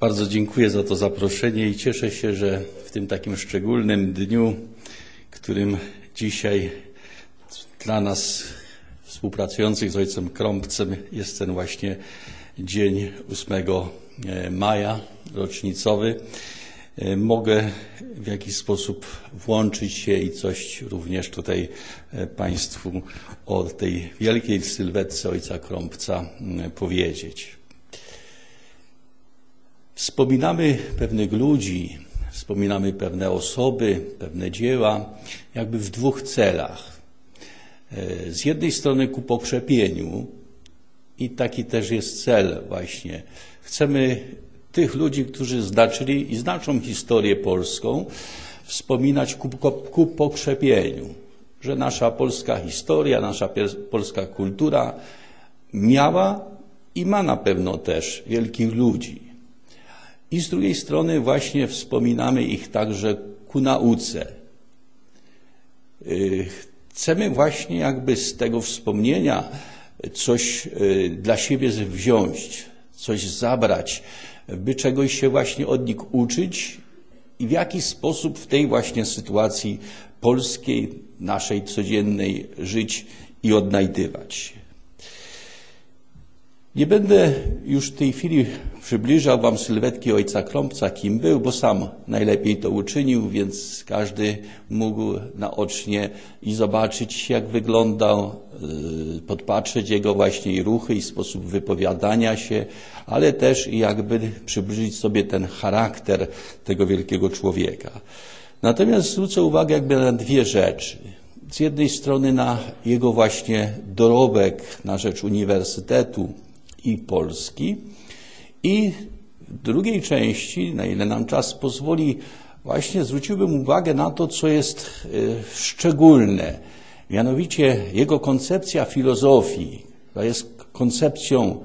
Bardzo dziękuję za to zaproszenie i cieszę się, że w tym takim szczególnym dniu, którym dzisiaj dla nas współpracujących z ojcem Krąbcem jest ten właśnie dzień 8 maja, rocznicowy. Mogę w jakiś sposób włączyć się i coś również tutaj Państwu o tej wielkiej sylwetce ojca Krąbca powiedzieć. Wspominamy pewnych ludzi, wspominamy pewne osoby, pewne dzieła, jakby w dwóch celach. Z jednej strony ku pokrzepieniu, i taki też jest cel właśnie. Chcemy tych ludzi, którzy znaczyli i znaczą historię polską, wspominać ku, ku pokrzepieniu, że nasza polska historia, nasza polska kultura miała i ma na pewno też wielkich ludzi. I z drugiej strony właśnie wspominamy ich także ku nauce. Chcemy właśnie jakby z tego wspomnienia coś dla siebie wziąć, coś zabrać, by czegoś się właśnie od nich uczyć i w jaki sposób w tej właśnie sytuacji polskiej, naszej codziennej żyć i odnajdywać. Nie będę już w tej chwili przybliżał Wam sylwetki ojca Krąbca, kim był, bo sam najlepiej to uczynił, więc każdy mógł naocznie i zobaczyć, jak wyglądał, podpatrzeć jego właśnie ruchy i sposób wypowiadania się, ale też jakby przybliżyć sobie ten charakter tego wielkiego człowieka. Natomiast zwrócę uwagę jakby na dwie rzeczy. Z jednej strony na jego właśnie dorobek na rzecz uniwersytetu, i Polski. I w drugiej części, na ile nam czas pozwoli, właśnie zwróciłbym uwagę na to, co jest szczególne. Mianowicie jego koncepcja filozofii, która jest koncepcją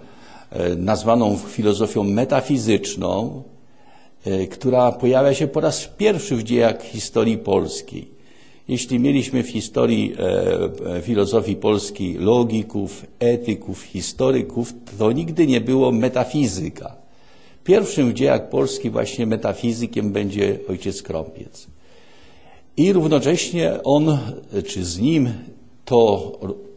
nazwaną filozofią metafizyczną, która pojawia się po raz pierwszy w dziejach historii polskiej. Jeśli mieliśmy w historii e, filozofii polskiej logików, etyków, historyków, to nigdy nie było metafizyka. Pierwszym w dziejach Polski właśnie metafizykiem będzie ojciec Krąpiec. I równocześnie on, czy z nim to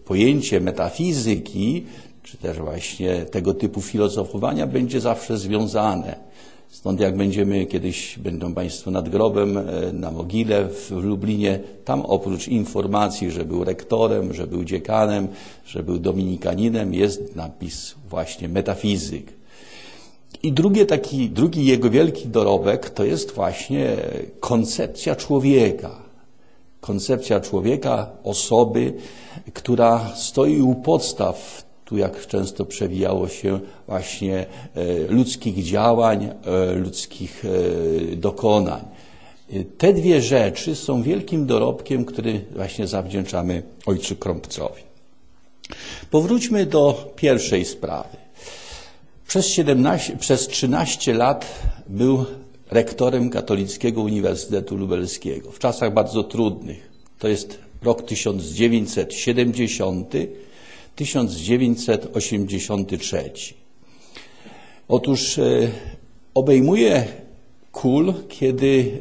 pojęcie metafizyki, czy też właśnie tego typu filozofowania będzie zawsze związane. Stąd jak będziemy kiedyś, będą Państwo nad grobem na mogile w Lublinie, tam oprócz informacji, że był rektorem, że był dziekanem, że był dominikaninem, jest napis właśnie metafizyk. I drugi taki, drugi jego wielki dorobek to jest właśnie koncepcja człowieka. Koncepcja człowieka, osoby, która stoi u podstaw tu jak często przewijało się właśnie ludzkich działań, ludzkich dokonań. Te dwie rzeczy są wielkim dorobkiem, który właśnie zawdzięczamy ojcu Krąbcowi. Powróćmy do pierwszej sprawy. Przez, 17, przez 13 lat był rektorem Katolickiego Uniwersytetu Lubelskiego w czasach bardzo trudnych. To jest rok 1970 1983. Otóż obejmuje kul, kiedy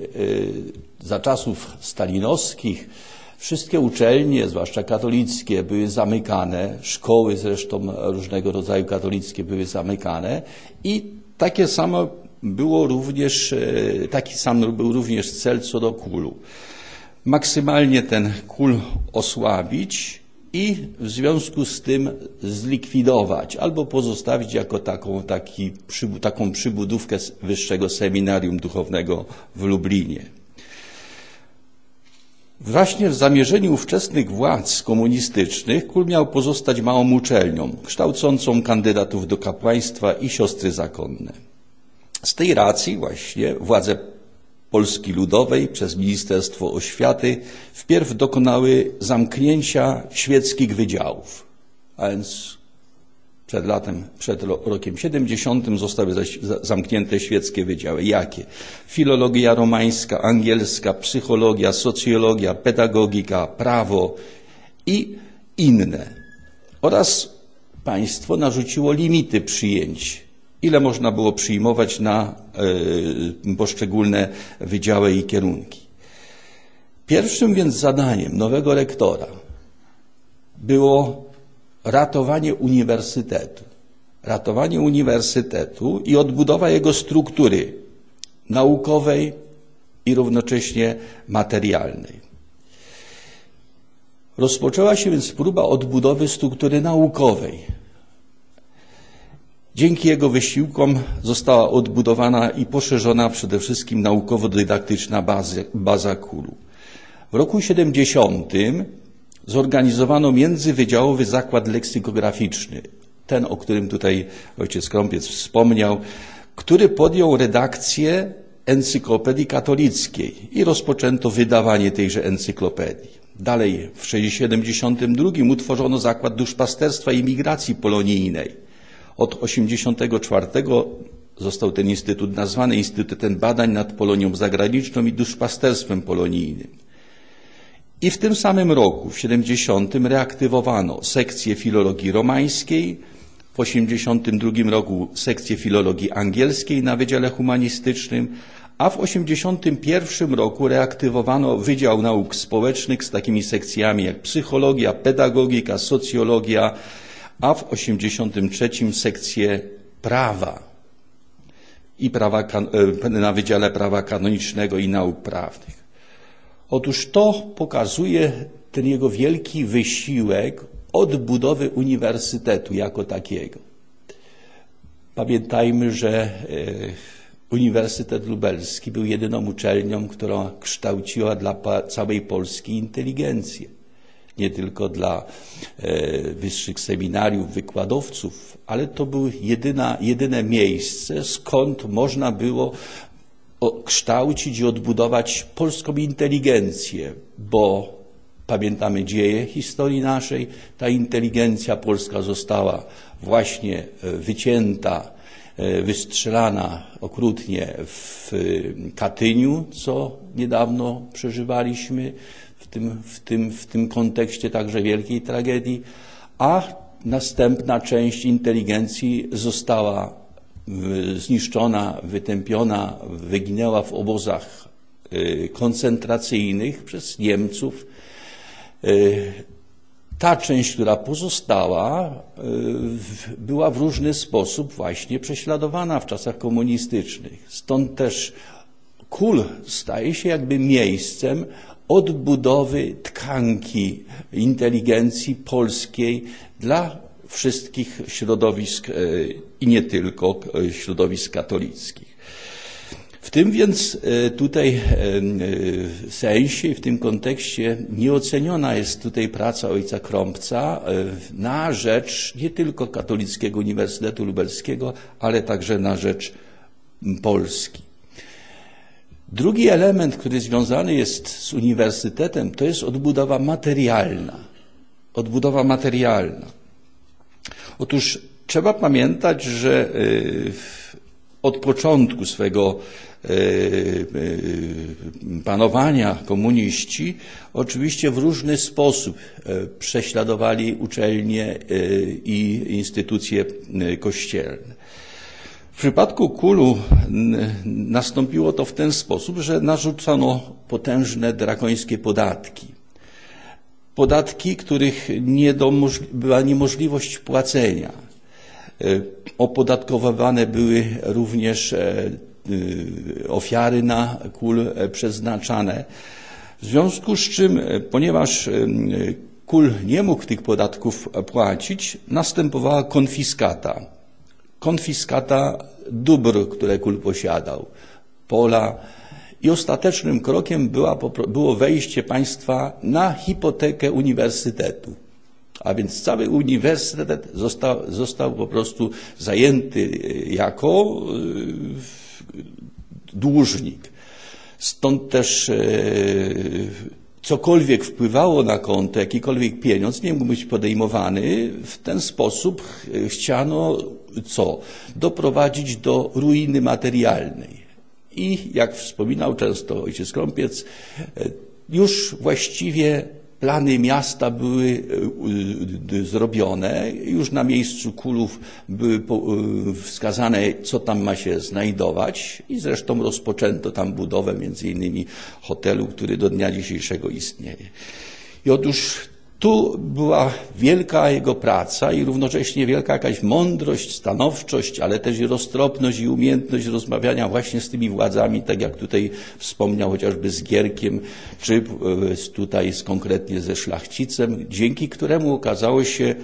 za czasów stalinowskich wszystkie uczelnie, zwłaszcza katolickie, były zamykane, szkoły zresztą różnego rodzaju katolickie były zamykane i takie samo było również, taki sam był również cel co do kulu. Maksymalnie ten kul osłabić, i w związku z tym zlikwidować albo pozostawić jako taką, taki, taką przybudówkę Wyższego Seminarium Duchownego w Lublinie. Właśnie w zamierzeniu ówczesnych władz komunistycznych kul miał pozostać małą uczelnią, kształcącą kandydatów do kapłaństwa i siostry zakonne. Z tej racji właśnie władze Polski Ludowej przez Ministerstwo Oświaty wpierw dokonały zamknięcia świeckich wydziałów, a więc przed latem, przed rokiem 70 zostały zamknięte świeckie wydziały. Jakie? Filologia romańska, angielska, psychologia, socjologia, pedagogika, prawo i inne. Oraz państwo narzuciło limity przyjęć ile można było przyjmować na y, poszczególne wydziały i kierunki. Pierwszym więc zadaniem nowego rektora było ratowanie uniwersytetu. Ratowanie uniwersytetu i odbudowa jego struktury naukowej i równocześnie materialnej. Rozpoczęła się więc próba odbudowy struktury naukowej. Dzięki jego wysiłkom została odbudowana i poszerzona przede wszystkim naukowo-dydaktyczna baza, baza. W roku 70 zorganizowano międzywydziałowy zakład leksykograficzny, ten, o którym tutaj ojciec Krąpiec wspomniał, który podjął redakcję encyklopedii katolickiej i rozpoczęto wydawanie tejże encyklopedii. Dalej, w 1972 utworzono Zakład Duszpasterstwa i Migracji Polonijnej. Od 1984 został ten instytut nazwany Instytutem Badań nad Polonią Zagraniczną i Duszpasterstwem Polonijnym. I w tym samym roku, w 70, reaktywowano sekcję filologii romańskiej, w 82 roku sekcję filologii angielskiej na Wydziale Humanistycznym, a w 81 roku reaktywowano Wydział Nauk Społecznych z takimi sekcjami jak psychologia, pedagogika, socjologia, a w 83 sekcję prawa i prawa, e, na Wydziale Prawa Kanonicznego i Nauk Prawnych. Otóż to pokazuje ten jego wielki wysiłek odbudowy uniwersytetu jako takiego. Pamiętajmy, że e, Uniwersytet Lubelski był jedyną uczelnią, która kształciła dla całej Polski inteligencję. Nie tylko dla e, wyższych seminariów, wykładowców, ale to było jedyna, jedyne miejsce, skąd można było kształcić i odbudować polską inteligencję, bo pamiętamy dzieje historii naszej, ta inteligencja polska została właśnie e, wycięta E, wystrzelana okrutnie w Katyniu, co niedawno przeżywaliśmy tym, w tym, w tym kontekście także wielkiej tragedii, a następna część inteligencji została zniszczona, wytępiona, wyginęła w obozach e, koncentracyjnych przez Niemców. E, ta część, która pozostała, y, była w różny sposób właśnie prześladowana w czasach komunistycznych. Stąd też kul staje się jakby miejscem odbudowy tkanki inteligencji polskiej dla wszystkich środowisk y, i nie tylko y, środowisk katolickich. W tym więc e, tutaj e, e, sensie, w tym kontekście nieoceniona jest tutaj praca ojca Krąbca na rzecz nie tylko Katolickiego Uniwersytetu Lubelskiego, ale także na rzecz Polski. Drugi element, który związany jest z uniwersytetem, to jest odbudowa materialna. Odbudowa materialna. Otóż trzeba pamiętać, że od początku swego E, e, panowania komuniści oczywiście w różny sposób e, prześladowali uczelnie i instytucje kościelne. W przypadku Kulu nastąpiło to w ten sposób, że narzucono potężne drakońskie podatki. Podatki, których nie do, była niemożliwość płacenia. Opodatkowywane były również Y, ofiary na kul e, przeznaczane. W związku z czym, e, ponieważ e, kul nie mógł tych podatków płacić, następowała konfiskata. Konfiskata dóbr, które kul posiadał, pola. I ostatecznym krokiem była, było wejście państwa na hipotekę uniwersytetu. A więc cały uniwersytet został, został po prostu zajęty jako dłużnik. Stąd też e, cokolwiek wpływało na konto, jakikolwiek pieniądz nie mógł być podejmowany, w ten sposób chciano co? Doprowadzić do ruiny materialnej. I jak wspominał często ojciec Krąpiec, e, już właściwie plany miasta były zrobione. Już na miejscu kulów były wskazane, co tam ma się znajdować i zresztą rozpoczęto tam budowę między innymi hotelu, który do dnia dzisiejszego istnieje. I otóż tu była wielka jego praca i równocześnie wielka jakaś mądrość, stanowczość, ale też i roztropność i umiejętność rozmawiania właśnie z tymi władzami, tak jak tutaj wspomniał chociażby z Gierkiem, czy tutaj z, konkretnie ze szlachcicem, dzięki któremu okazało się,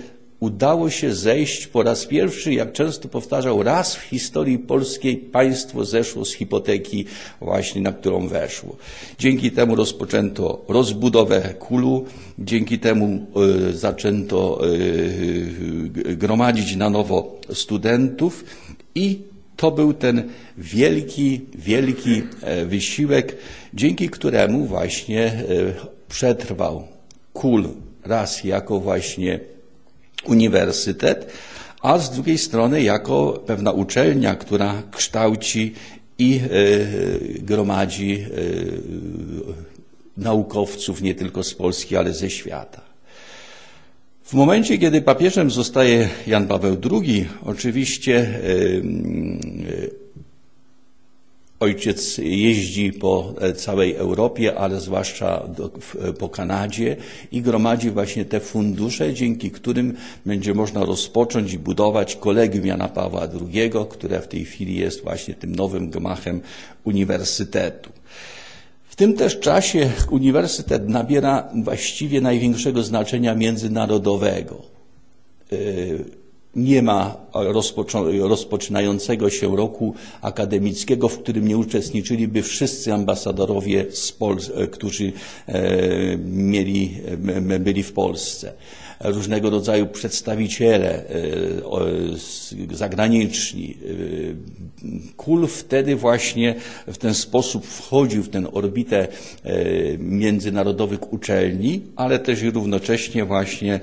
udało się zejść po raz pierwszy, jak często powtarzał, raz w historii polskiej państwo zeszło z hipoteki właśnie, na którą weszło. Dzięki temu rozpoczęto rozbudowę kulu, dzięki temu y, zaczęto y, gromadzić na nowo studentów i to był ten wielki, wielki e, wysiłek, dzięki któremu właśnie przetrwał kul raz jako właśnie uniwersytet, a z drugiej strony jako pewna uczelnia, która kształci i y, gromadzi y, naukowców nie tylko z Polski, ale ze świata. W momencie, kiedy papieżem zostaje Jan Paweł II, oczywiście y, Ojciec jeździ po e, całej Europie, ale zwłaszcza do, e, po Kanadzie i gromadzi właśnie te fundusze, dzięki którym będzie można rozpocząć i budować kolegium Jana Pawła II, które w tej chwili jest właśnie tym nowym gmachem uniwersytetu. W tym też czasie uniwersytet nabiera właściwie największego znaczenia międzynarodowego e, nie ma rozpoczynającego się roku akademickiego, w którym nie uczestniczyliby wszyscy ambasadorowie, którzy e, mieli, byli w Polsce. Różnego rodzaju przedstawiciele e, zagraniczni. E, Kul wtedy właśnie w ten sposób wchodził w tę orbitę międzynarodowych uczelni, ale też i równocześnie właśnie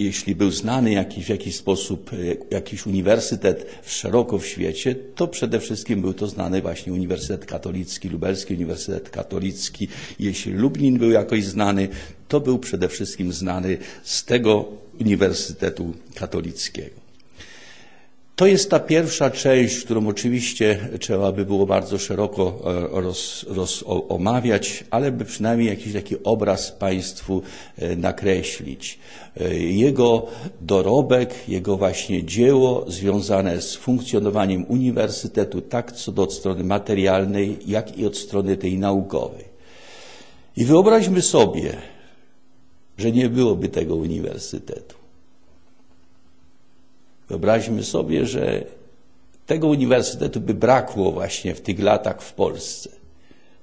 jeśli był znany jakiś, w jakiś sposób e, jakiś uniwersytet szeroko w świecie, to przede wszystkim był to znany właśnie Uniwersytet Katolicki, Lubelski Uniwersytet Katolicki. Jeśli Lublin był jakoś znany, to był przede wszystkim znany z tego Uniwersytetu Katolickiego. To jest ta pierwsza część, którą oczywiście trzeba by było bardzo szeroko e, roz, roz, omawiać, ale by przynajmniej jakiś taki obraz Państwu e, nakreślić. E, jego dorobek, jego właśnie dzieło związane z funkcjonowaniem uniwersytetu, tak co do od strony materialnej, jak i od strony tej naukowej. I wyobraźmy sobie, że nie byłoby tego uniwersytetu Wyobraźmy sobie, że tego uniwersytetu by brakło właśnie w tych latach w Polsce.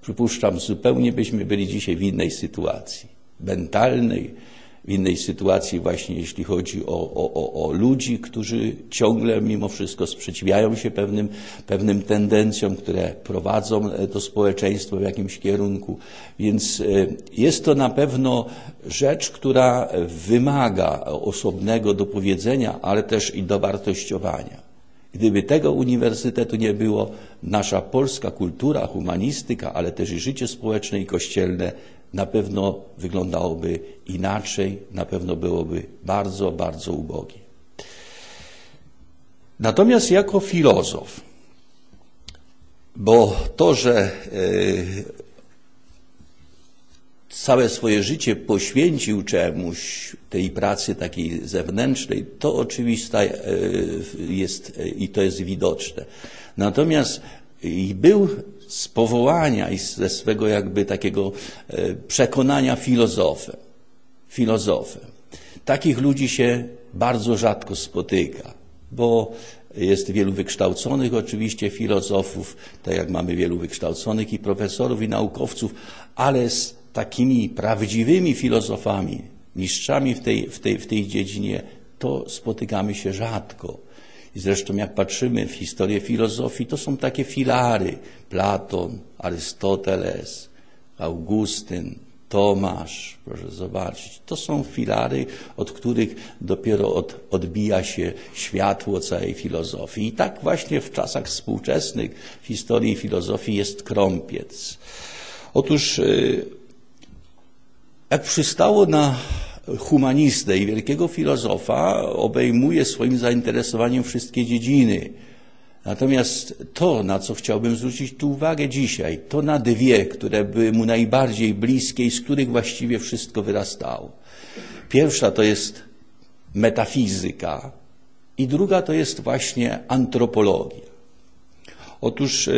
Przypuszczam, zupełnie byśmy byli dzisiaj w innej sytuacji mentalnej, w innej sytuacji właśnie jeśli chodzi o, o, o, ludzi, którzy ciągle mimo wszystko sprzeciwiają się pewnym, pewnym tendencjom, które prowadzą e, to społeczeństwo w jakimś kierunku. Więc e, jest to na pewno rzecz, która wymaga osobnego dopowiedzenia, ale też i dowartościowania. Gdyby tego uniwersytetu nie było, nasza polska kultura, humanistyka, ale też i życie społeczne i kościelne na pewno wyglądałoby inaczej, na pewno byłoby bardzo, bardzo ubogie. Natomiast jako filozof, bo to, że e, całe swoje życie poświęcił czemuś, tej pracy takiej zewnętrznej, to oczywiste jest e, i to jest widoczne. Natomiast był z powołania i ze swego jakby takiego e, przekonania filozofem. Filozofem. Takich ludzi się bardzo rzadko spotyka, bo jest wielu wykształconych oczywiście filozofów, tak jak mamy wielu wykształconych i profesorów i naukowców, ale z takimi prawdziwymi filozofami, mistrzami w tej, w tej, w tej dziedzinie, to spotykamy się rzadko. I zresztą jak patrzymy w historię filozofii, to są takie filary. Platon, Arystoteles, Augustyn, Tomasz, proszę zobaczyć. To są filary, od których dopiero od, odbija się światło całej filozofii. I tak właśnie w czasach współczesnych w historii filozofii jest krąpiec. Otóż y, jak przystało na humanistę i wielkiego filozofa, obejmuje swoim zainteresowaniem wszystkie dziedziny. Natomiast to, na co chciałbym zwrócić tu uwagę dzisiaj, to na dwie, które były mu najbardziej bliskie i z których właściwie wszystko wyrastało. Pierwsza to jest metafizyka i druga to jest właśnie antropologia. Otóż e,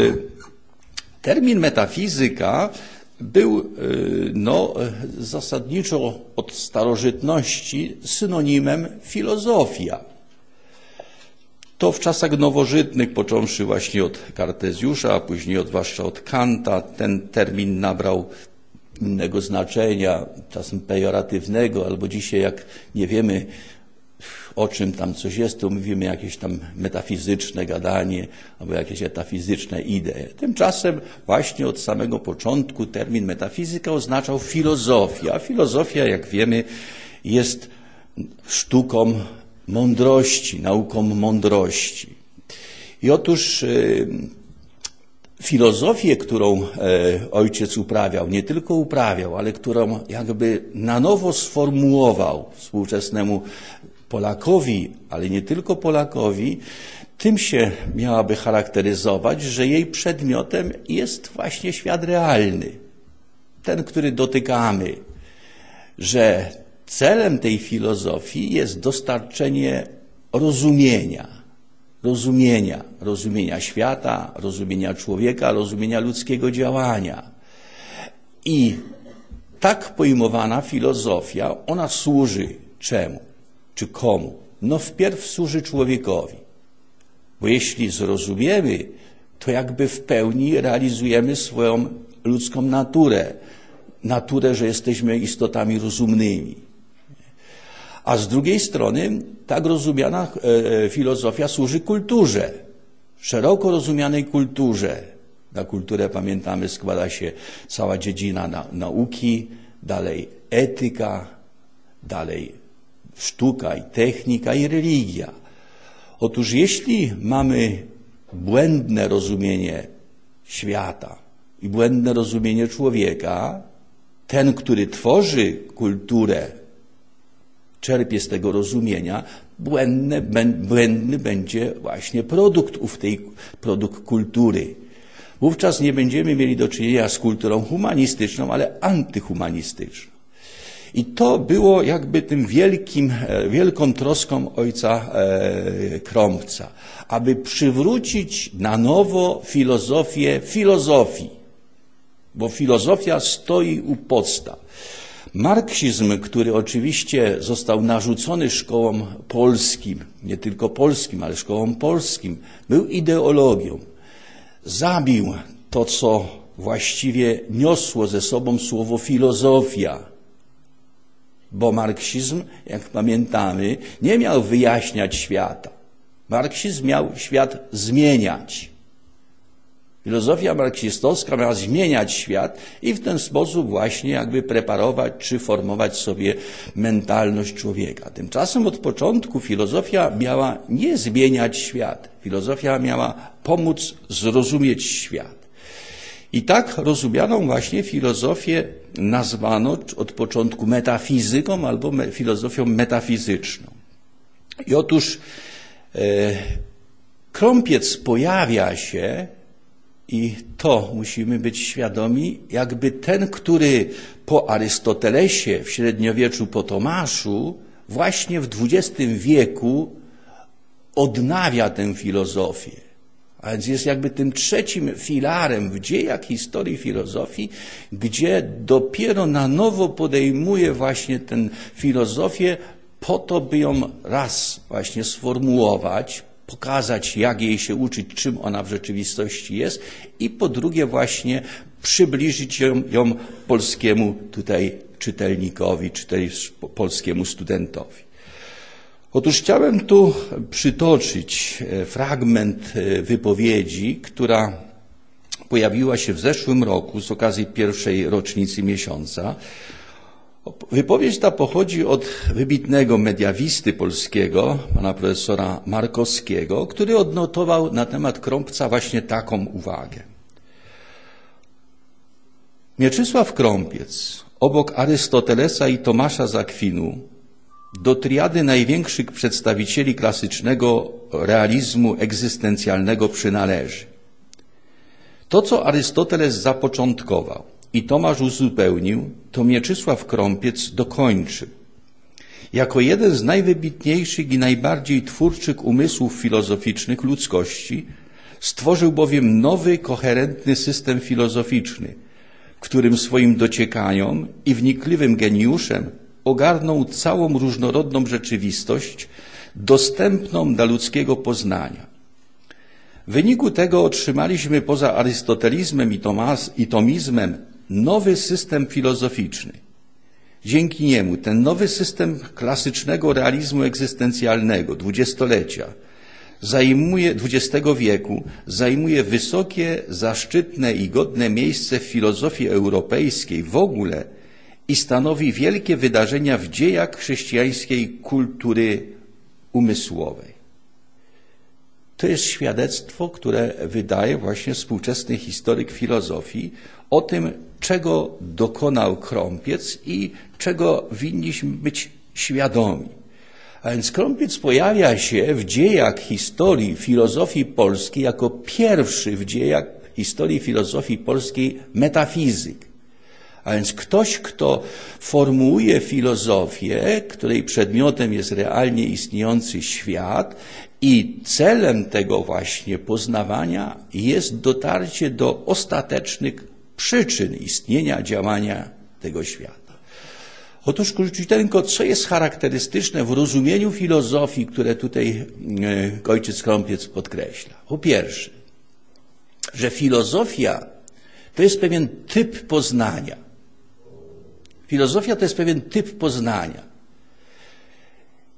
termin metafizyka był e, no, zasadniczo od starożytności synonimem filozofia. To w czasach nowożytnych, począwszy właśnie od Kartezjusza, a później od, zwłaszcza od Kanta, ten termin nabrał innego znaczenia, czasem pejoratywnego, albo dzisiaj jak nie wiemy o czym tam coś jest, to mówimy jakieś tam metafizyczne gadanie albo jakieś metafizyczne idee. Tymczasem właśnie od samego początku termin metafizyka oznaczał filozofię, a filozofia, jak wiemy, jest sztuką mądrości, nauką mądrości. I otóż y, filozofię, którą e, ojciec uprawiał, nie tylko uprawiał, ale którą jakby na nowo sformułował współczesnemu Polakowi, ale nie tylko Polakowi, tym się miałaby charakteryzować, że jej przedmiotem jest właśnie świat realny, ten, który dotykamy, że celem tej filozofii jest dostarczenie rozumienia, rozumienia, rozumienia świata, rozumienia człowieka, rozumienia ludzkiego działania. I tak pojmowana filozofia, ona służy czemu? Czy komu? No wpierw służy człowiekowi. Bo jeśli zrozumiemy, to jakby w pełni realizujemy swoją ludzką naturę. Naturę, że jesteśmy istotami rozumnymi. A z drugiej strony tak rozumiana e, filozofia służy kulturze, szeroko rozumianej kulturze. Na kulturę, pamiętamy, składa się cała dziedzina na, nauki, dalej etyka, dalej sztuka i technika i religia. Otóż jeśli mamy błędne rozumienie świata i błędne rozumienie człowieka, ten, który tworzy kulturę, czerpie z tego rozumienia, błędny, będzie właśnie produkt ów tej produkt kultury. Wówczas nie będziemy mieli do czynienia z kulturą humanistyczną, ale antyhumanistyczną. I to było jakby tym wielkim, e, wielką troską ojca e, Krąbca, aby przywrócić na nowo filozofię filozofii, bo filozofia stoi u podstaw. Marksizm, który oczywiście został narzucony szkołom polskim, nie tylko polskim, ale szkołom polskim, był ideologią. Zabił to, co właściwie niosło ze sobą słowo filozofia bo marksizm, jak pamiętamy, nie miał wyjaśniać świata. Marksizm miał świat zmieniać. Filozofia marksistowska miała zmieniać świat i w ten sposób właśnie jakby preparować czy formować sobie mentalność człowieka. Tymczasem od początku filozofia miała nie zmieniać świat. Filozofia miała pomóc zrozumieć świat. I tak rozumianą właśnie filozofię nazwano od początku metafizyką albo filozofią metafizyczną. I otóż e, krąpiec pojawia się i to musimy być świadomi, jakby ten, który po Arystotelesie w średniowieczu po Tomaszu właśnie w XX wieku odnawia tę filozofię. A więc jest jakby tym trzecim filarem w dziejach historii filozofii, gdzie dopiero na nowo podejmuje właśnie tę filozofię po to, by ją raz właśnie sformułować, pokazać, jak jej się uczyć, czym ona w rzeczywistości jest i po drugie właśnie przybliżyć ją, ją polskiemu tutaj czytelnikowi, czy polskiemu studentowi. Otóż chciałem tu przytoczyć e, fragment e, wypowiedzi, która pojawiła się w zeszłym roku z okazji pierwszej rocznicy miesiąca. Wypowiedź ta pochodzi od wybitnego mediawisty polskiego, pana profesora Markowskiego, który odnotował na temat Krąpca właśnie taką uwagę. Mieczysław Krąpiec obok Arystotelesa i Tomasza z Akwinu, do triady największych przedstawicieli klasycznego realizmu egzystencjalnego przynależy. To, co Arystoteles zapoczątkował i Tomasz uzupełnił, to Mieczysław Krąpiec dokończył. Jako jeden z najwybitniejszych i najbardziej twórczych umysłów filozoficznych ludzkości, stworzył bowiem nowy, koherentny system filozoficzny, którym swoim dociekaniom i wnikliwym geniuszem ogarnął całą różnorodną rzeczywistość dostępną dla ludzkiego poznania. W wyniku tego otrzymaliśmy poza arystotelizmem i, tomas, i tomizmem nowy system filozoficzny. Dzięki niemu ten nowy system klasycznego realizmu egzystencjalnego dwudziestolecia zajmuje XX wieku zajmuje wysokie, zaszczytne i godne miejsce w filozofii europejskiej w ogóle i stanowi wielkie wydarzenia w dziejach chrześcijańskiej kultury umysłowej. To jest świadectwo, które wydaje właśnie współczesny historyk filozofii o tym, czego dokonał Krąpiec i czego winniśmy być świadomi. A więc Krąpiec pojawia się w dziejach historii filozofii polskiej jako pierwszy w dziejach historii filozofii polskiej metafizyk. A więc ktoś, kto formułuje filozofię, której przedmiotem jest realnie istniejący świat i celem tego właśnie poznawania jest dotarcie do ostatecznych przyczyn istnienia, działania tego świata. Otóż króciuteńko, co jest charakterystyczne w rozumieniu filozofii, które tutaj e, ojciec Krąpiec podkreśla? Po pierwsze, że filozofia to jest pewien typ poznania. Filozofia to jest pewien typ poznania.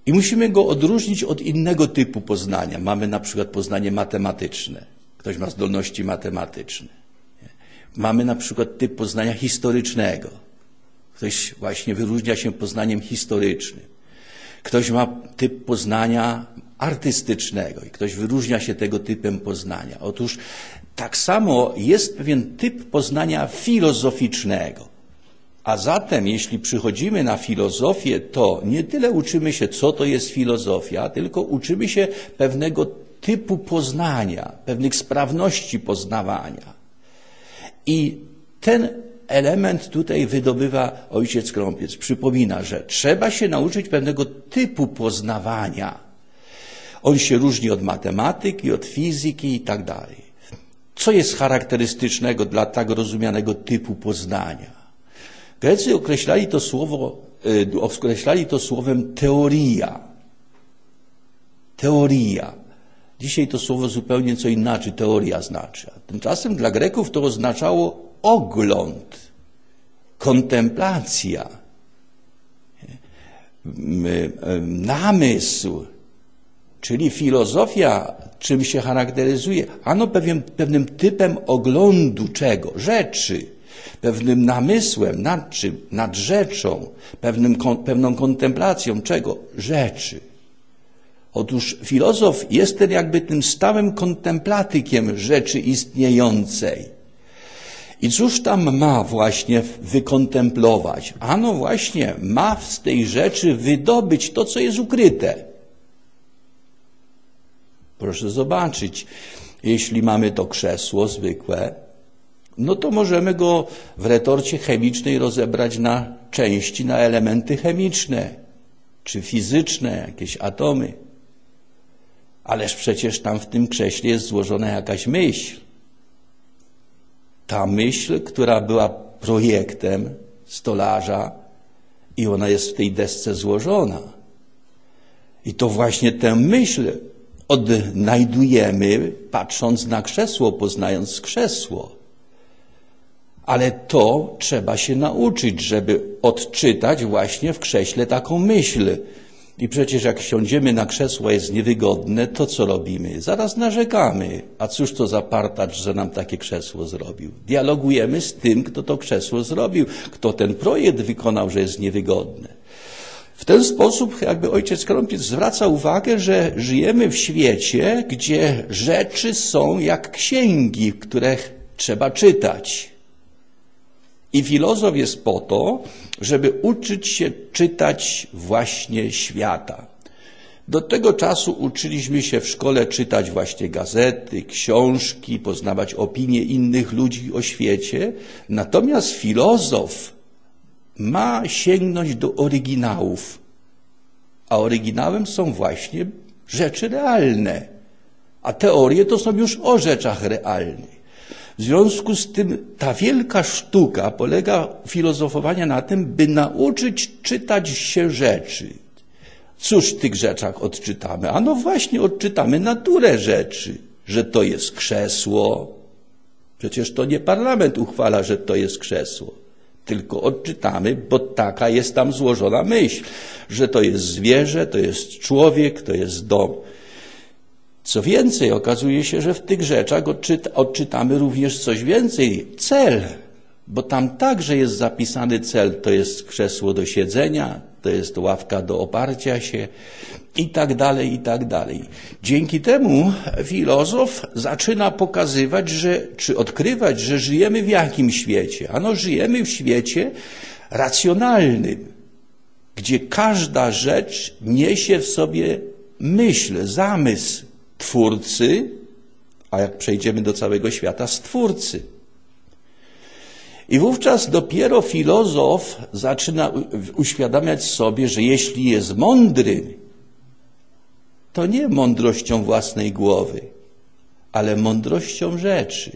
I musimy go odróżnić od innego typu poznania. Mamy na przykład poznanie matematyczne. Ktoś ma zdolności matematyczne. Mamy na przykład typ poznania historycznego. Ktoś właśnie wyróżnia się poznaniem historycznym. Ktoś ma typ poznania artystycznego i ktoś wyróżnia się tego typem poznania. Otóż tak samo jest pewien typ poznania filozoficznego. A zatem, jeśli przychodzimy na filozofię, to nie tyle uczymy się, co to jest filozofia, tylko uczymy się pewnego typu poznania, pewnych sprawności poznawania. I ten element tutaj wydobywa ojciec Krąpiec. Przypomina, że trzeba się nauczyć pewnego typu poznawania. On się różni od matematyki, od fizyki i tak dalej. Co jest charakterystycznego dla tak rozumianego typu poznania? Grecy określali to słowo, y, określali to słowem teoria. Teoria. Dzisiaj to słowo zupełnie co inaczej teoria znaczy. Tymczasem dla Greków to oznaczało ogląd, kontemplacja, namysł, czyli filozofia, czym się charakteryzuje? Ano pewien, pewnym typem oglądu czego? Rzeczy, pewnym namysłem nad czym? Nad rzeczą, pewnym, pewną kontemplacją czego? Rzeczy. Otóż filozof jest ten jakby tym stałym kontemplatykiem rzeczy istniejącej. I cóż tam ma właśnie wykontemplować? Ano właśnie ma z tej rzeczy wydobyć to, co jest ukryte. Proszę zobaczyć, jeśli mamy to krzesło zwykłe, no to możemy go w retorcie chemicznej rozebrać na części, na elementy chemiczne, czy fizyczne, jakieś atomy. Ależ przecież tam w tym krześle jest złożona jakaś myśl. Ta myśl, która była projektem stolarza i ona jest w tej desce złożona. I to właśnie tę myśl odnajdujemy patrząc na krzesło, poznając krzesło. Ale to trzeba się nauczyć, żeby odczytać właśnie w krześle taką myśl. I przecież jak siądziemy na krzesło jest niewygodne, to co robimy? Zaraz narzekamy. A cóż to za partacz, że nam takie krzesło zrobił? Dialogujemy z tym, kto to krzesło zrobił, kto ten projekt wykonał, że jest niewygodne. W ten sposób jakby ojciec Krąpiec zwraca uwagę, że żyjemy w świecie, gdzie rzeczy są jak księgi, które trzeba czytać. I filozof jest po to, żeby uczyć się czytać właśnie świata. Do tego czasu uczyliśmy się w szkole czytać właśnie gazety, książki, poznawać opinie innych ludzi o świecie. Natomiast filozof ma sięgnąć do oryginałów. A oryginałem są właśnie rzeczy realne. A teorie to są już o rzeczach realnych. W związku z tym ta wielka sztuka polega filozofowania na tym, by nauczyć czytać się rzeczy. Cóż w tych rzeczach odczytamy? Ano właśnie odczytamy naturę rzeczy, że to jest krzesło. Przecież to nie parlament uchwala, że to jest krzesło. Tylko odczytamy, bo taka jest tam złożona myśl, że to jest zwierzę, to jest człowiek, to jest dom. Co więcej, okazuje się, że w tych rzeczach odczyta, odczytamy również coś więcej. Cel, bo tam także jest zapisany cel. To jest krzesło do siedzenia, to jest ławka do oparcia się i tak dalej, i tak dalej. Dzięki temu filozof zaczyna pokazywać, że, czy odkrywać, że żyjemy w jakim świecie? Ano, żyjemy w świecie racjonalnym, gdzie każda rzecz niesie w sobie myśl, zamysł twórcy, a jak przejdziemy do całego świata, stwórcy. I wówczas dopiero filozof zaczyna uświadamiać sobie, że jeśli jest mądry, to nie mądrością własnej głowy, ale mądrością rzeczy.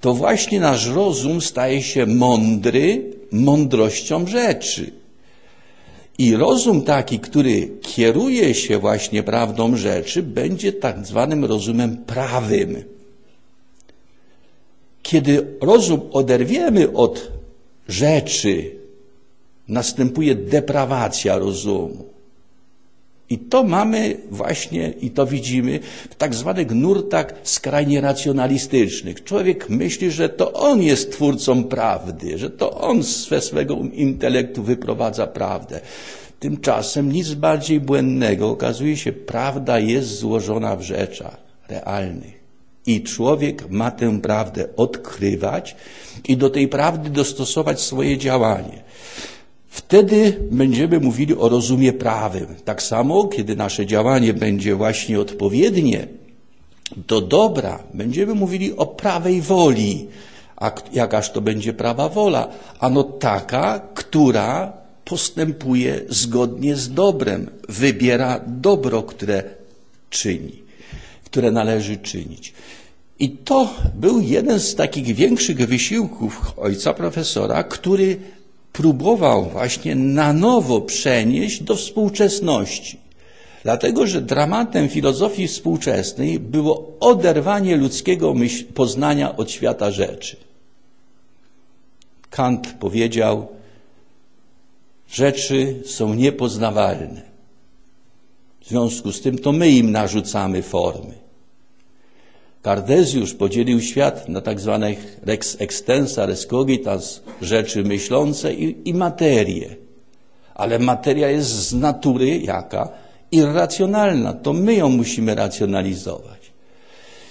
To właśnie nasz rozum staje się mądry mądrością rzeczy. I rozum taki, który kieruje się właśnie prawdą rzeczy, będzie tak zwanym rozumem prawym. Kiedy rozum oderwiemy od rzeczy, następuje deprawacja rozumu. I to mamy właśnie, i to widzimy w tak zwanych nurtach skrajnie racjonalistycznych. Człowiek myśli, że to on jest twórcą prawdy, że to on ze swego intelektu wyprowadza prawdę. Tymczasem nic bardziej błędnego. Okazuje się, prawda jest złożona w rzeczach realnych. I człowiek ma tę prawdę odkrywać i do tej prawdy dostosować swoje działanie. Wtedy będziemy mówili o rozumie prawym. Tak samo, kiedy nasze działanie będzie właśnie odpowiednie do dobra, będziemy mówili o prawej woli. A jakaż to będzie prawa wola? Ano taka, która postępuje zgodnie z dobrem, wybiera dobro, które czyni, które należy czynić. I to był jeden z takich większych wysiłków ojca profesora, który próbował właśnie na nowo przenieść do współczesności. Dlatego, że dramatem filozofii współczesnej było oderwanie ludzkiego poznania od świata rzeczy. Kant powiedział, rzeczy są niepoznawalne. W związku z tym to my im narzucamy formy. Kardezjusz podzielił świat na tak zwanych rex extensa, res cogitas, rzeczy myślące i, i materię. Ale materia jest z natury jaka? Irracjonalna. To my ją musimy racjonalizować.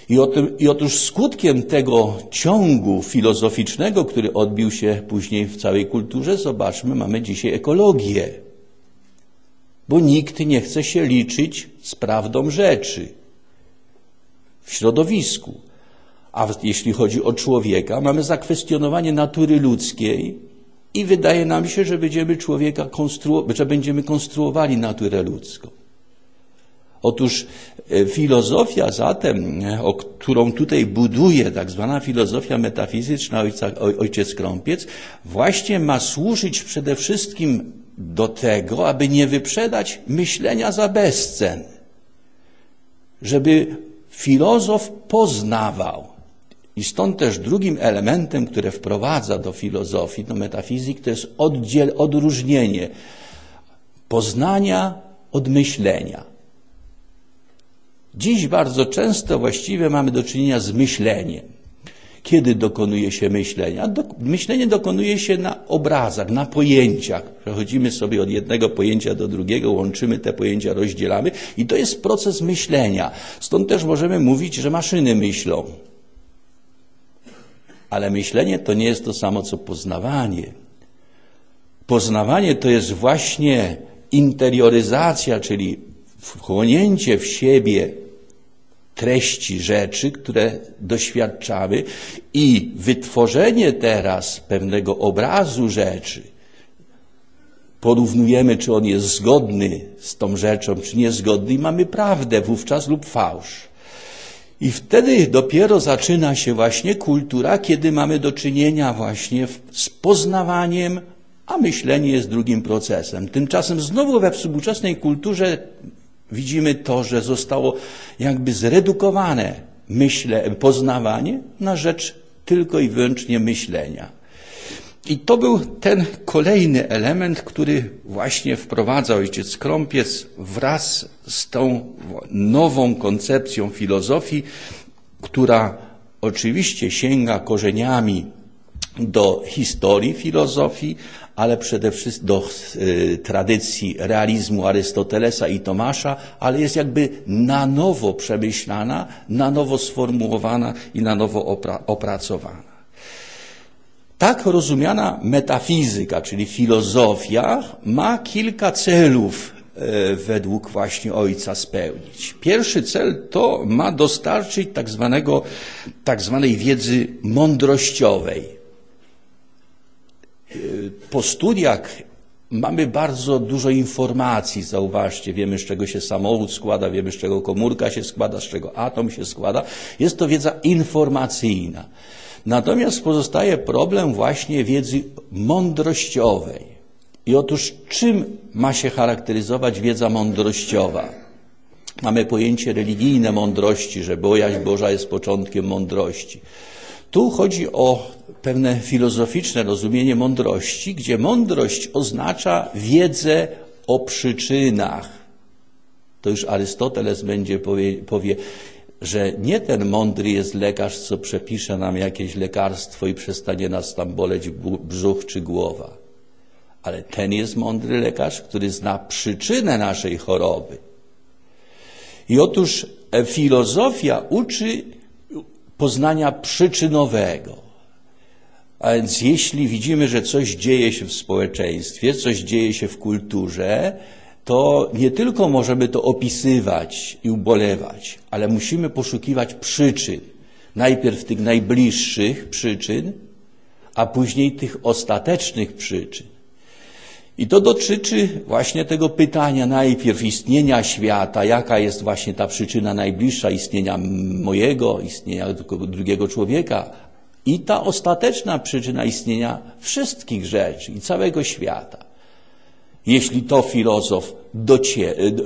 I, o tym, I otóż skutkiem tego ciągu filozoficznego, który odbił się później w całej kulturze, zobaczmy, mamy dzisiaj ekologię. Bo nikt nie chce się liczyć z prawdą rzeczy w środowisku. A jeśli chodzi o człowieka, mamy zakwestionowanie natury ludzkiej i wydaje nam się, że będziemy człowieka konstruo- że będziemy konstruowali naturę ludzką. Otóż e, filozofia zatem, e, o którą tutaj buduje tak zwana filozofia metafizyczna ojca, ojciec Krąpiec, właśnie ma służyć przede wszystkim do tego, aby nie wyprzedać myślenia za bezcen. Żeby filozof poznawał. I stąd też drugim elementem, które wprowadza do filozofii, do metafizyki, to jest oddziel, odróżnienie poznania od myślenia. Dziś bardzo często właściwie mamy do czynienia z myśleniem. Kiedy dokonuje się myślenia? Myślenie dokonuje się na obrazach, na pojęciach. Przechodzimy sobie od jednego pojęcia do drugiego, łączymy te pojęcia, rozdzielamy i to jest proces myślenia. Stąd też możemy mówić, że maszyny myślą. Ale myślenie to nie jest to samo co poznawanie. Poznawanie to jest właśnie interioryzacja, czyli wchłonięcie w siebie treści rzeczy, które doświadczamy i wytworzenie teraz pewnego obrazu rzeczy. Porównujemy, czy on jest zgodny z tą rzeczą, czy niezgodny i mamy prawdę wówczas lub fałsz. I wtedy dopiero zaczyna się właśnie kultura, kiedy mamy do czynienia właśnie z poznawaniem, a myślenie jest drugim procesem. Tymczasem znowu we współczesnej kulturze widzimy to, że zostało jakby zredukowane myśle, poznawanie na rzecz tylko i wyłącznie myślenia. I to był ten kolejny element, który właśnie wprowadza ojciec Krąpiec wraz z tą nową koncepcją filozofii, która oczywiście sięga korzeniami do historii filozofii, ale przede wszystkim do y, tradycji realizmu Arystotelesa i Tomasza, ale jest jakby na nowo przemyślana, na nowo sformułowana i na nowo opra opracowana. Tak rozumiana metafizyka, czyli filozofia, ma kilka celów e, według właśnie ojca spełnić. Pierwszy cel to ma dostarczyć tak, zwanego, tak zwanej wiedzy mądrościowej. Po studiach mamy bardzo dużo informacji, zauważcie, wiemy z czego się samochód składa, wiemy z czego komórka się składa, z czego atom się składa. Jest to wiedza informacyjna. Natomiast pozostaje problem właśnie wiedzy mądrościowej. I otóż czym ma się charakteryzować wiedza mądrościowa? Mamy pojęcie religijne mądrości, że bojaźń Boża jest początkiem mądrości. Tu chodzi o pewne filozoficzne rozumienie mądrości, gdzie mądrość oznacza wiedzę o przyczynach. To już Arystoteles będzie powie, powie że nie ten mądry jest lekarz, co przepisze nam jakieś lekarstwo i przestanie nas tam boleć brzuch czy głowa. Ale ten jest mądry lekarz, który zna przyczynę naszej choroby. I otóż e, filozofia uczy poznania przyczynowego. A więc jeśli widzimy, że coś dzieje się w społeczeństwie, coś dzieje się w kulturze, to nie tylko możemy to opisywać i ubolewać, ale musimy poszukiwać przyczyn. Najpierw tych najbliższych przyczyn, a później tych ostatecznych przyczyn. I to dotyczy właśnie tego pytania najpierw istnienia świata, jaka jest właśnie ta przyczyna najbliższa istnienia mojego, istnienia drugiego człowieka, i ta ostateczna przyczyna istnienia wszystkich rzeczy i całego świata. Jeśli to filozof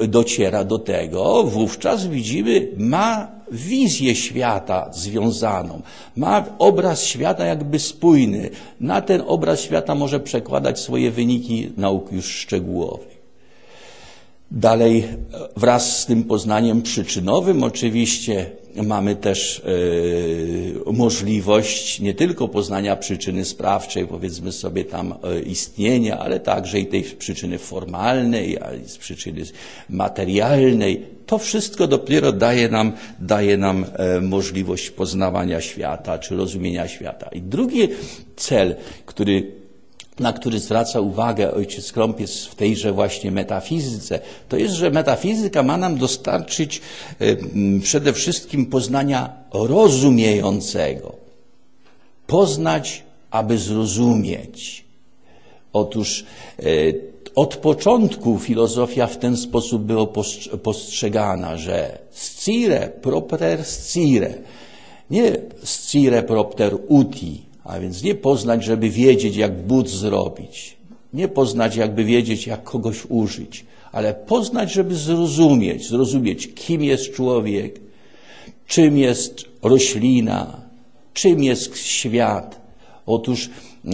dociera do tego, wówczas widzimy, ma wizję świata związaną, ma obraz świata jakby spójny. Na ten obraz świata może przekładać swoje wyniki nauk już szczegółowych. Dalej, wraz z tym poznaniem przyczynowym, oczywiście mamy też e, możliwość nie tylko poznania przyczyny sprawczej, powiedzmy sobie tam e, istnienia, ale także i tej przyczyny formalnej, a z przyczyny materialnej. To wszystko dopiero daje nam, daje nam e, możliwość poznawania świata czy rozumienia świata. I drugi cel, który na który zwraca uwagę ojciec Krąpiec w tejże właśnie metafizyce, to jest, że metafizyka ma nam dostarczyć przede wszystkim poznania rozumiejącego. Poznać, aby zrozumieć. Otóż e, od początku filozofia w ten sposób była postrzegana, że scire propter scire, nie scire propter uti, a więc nie poznać, żeby wiedzieć, jak but zrobić. Nie poznać, jakby wiedzieć, jak kogoś użyć, ale poznać, żeby zrozumieć, zrozumieć, kim jest człowiek, czym jest roślina, czym jest świat. Otóż e,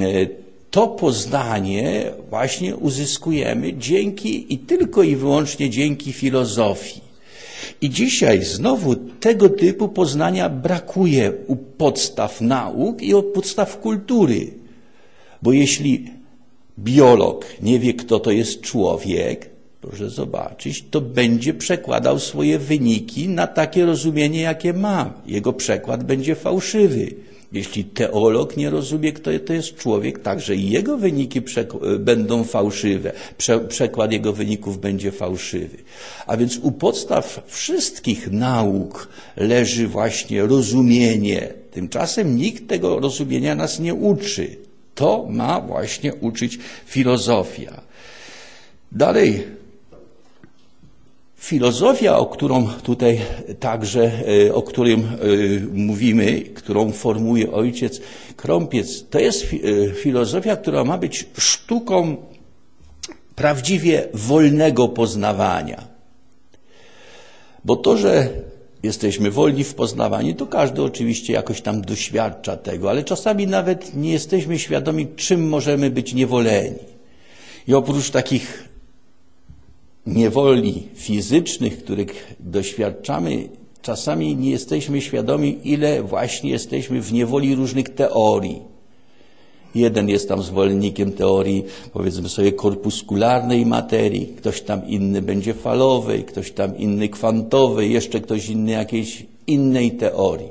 to poznanie właśnie uzyskujemy dzięki i tylko i wyłącznie dzięki filozofii. I dzisiaj znowu tego typu poznania brakuje u podstaw nauk i u podstaw kultury. Bo jeśli biolog nie wie, kto to jest człowiek, proszę zobaczyć, to będzie przekładał swoje wyniki na takie rozumienie, jakie ma. Jego przekład będzie fałszywy. Jeśli teolog nie rozumie, kto to jest człowiek, także i jego wyniki będą fałszywe. Prze przekład jego wyników będzie fałszywy. A więc u podstaw wszystkich nauk leży właśnie rozumienie. Tymczasem nikt tego rozumienia nas nie uczy. To ma właśnie uczyć filozofia. Dalej, filozofia, o którą tutaj także, e, o którym e, mówimy, którą formuje ojciec Krąpiec, to jest e, filozofia, która ma być sztuką prawdziwie wolnego poznawania. Bo to, że jesteśmy wolni w poznawaniu, to każdy oczywiście jakoś tam doświadcza tego, ale czasami nawet nie jesteśmy świadomi, czym możemy być niewoleni. I oprócz takich niewoli fizycznych, których doświadczamy, czasami nie jesteśmy świadomi, ile właśnie jesteśmy w niewoli różnych teorii. Jeden jest tam zwolennikiem teorii, powiedzmy sobie, korpuskularnej materii, ktoś tam inny będzie falowej, ktoś tam inny kwantowej, jeszcze ktoś inny jakiejś innej teorii.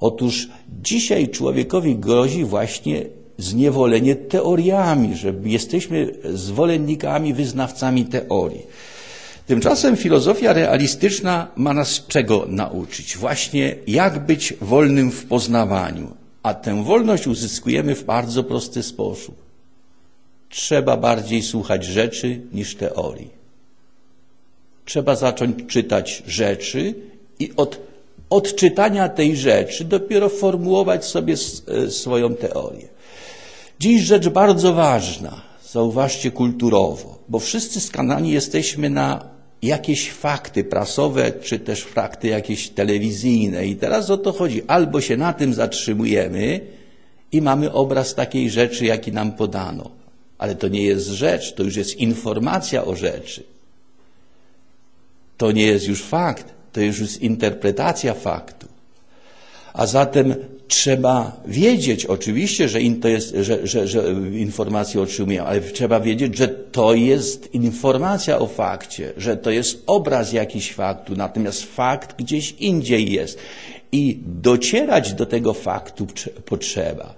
Otóż dzisiaj człowiekowi grozi właśnie zniewolenie teoriami, że jesteśmy zwolennikami, wyznawcami teorii. Tymczasem filozofia realistyczna ma nas czego nauczyć? Właśnie jak być wolnym w poznawaniu. A tę wolność uzyskujemy w bardzo prosty sposób. Trzeba bardziej słuchać rzeczy niż teorii. Trzeba zacząć czytać rzeczy i od odczytania tej rzeczy dopiero formułować sobie e, swoją teorię. Dziś rzecz bardzo ważna, zauważcie kulturowo, bo wszyscy skanani jesteśmy na jakieś fakty prasowe, czy też fakty jakieś telewizyjne. I teraz o to chodzi. Albo się na tym zatrzymujemy i mamy obraz takiej rzeczy, jaki nam podano. Ale to nie jest rzecz, to już jest informacja o rzeczy. To nie jest już fakt, to już jest interpretacja faktu. A zatem trzeba wiedzieć, oczywiście, że, jest, że, że, że informacje otrzymujemy, ale trzeba wiedzieć, że to jest informacja o fakcie, że to jest obraz jakiś faktu, natomiast fakt gdzieś indziej jest. I docierać do tego faktu potrzeba.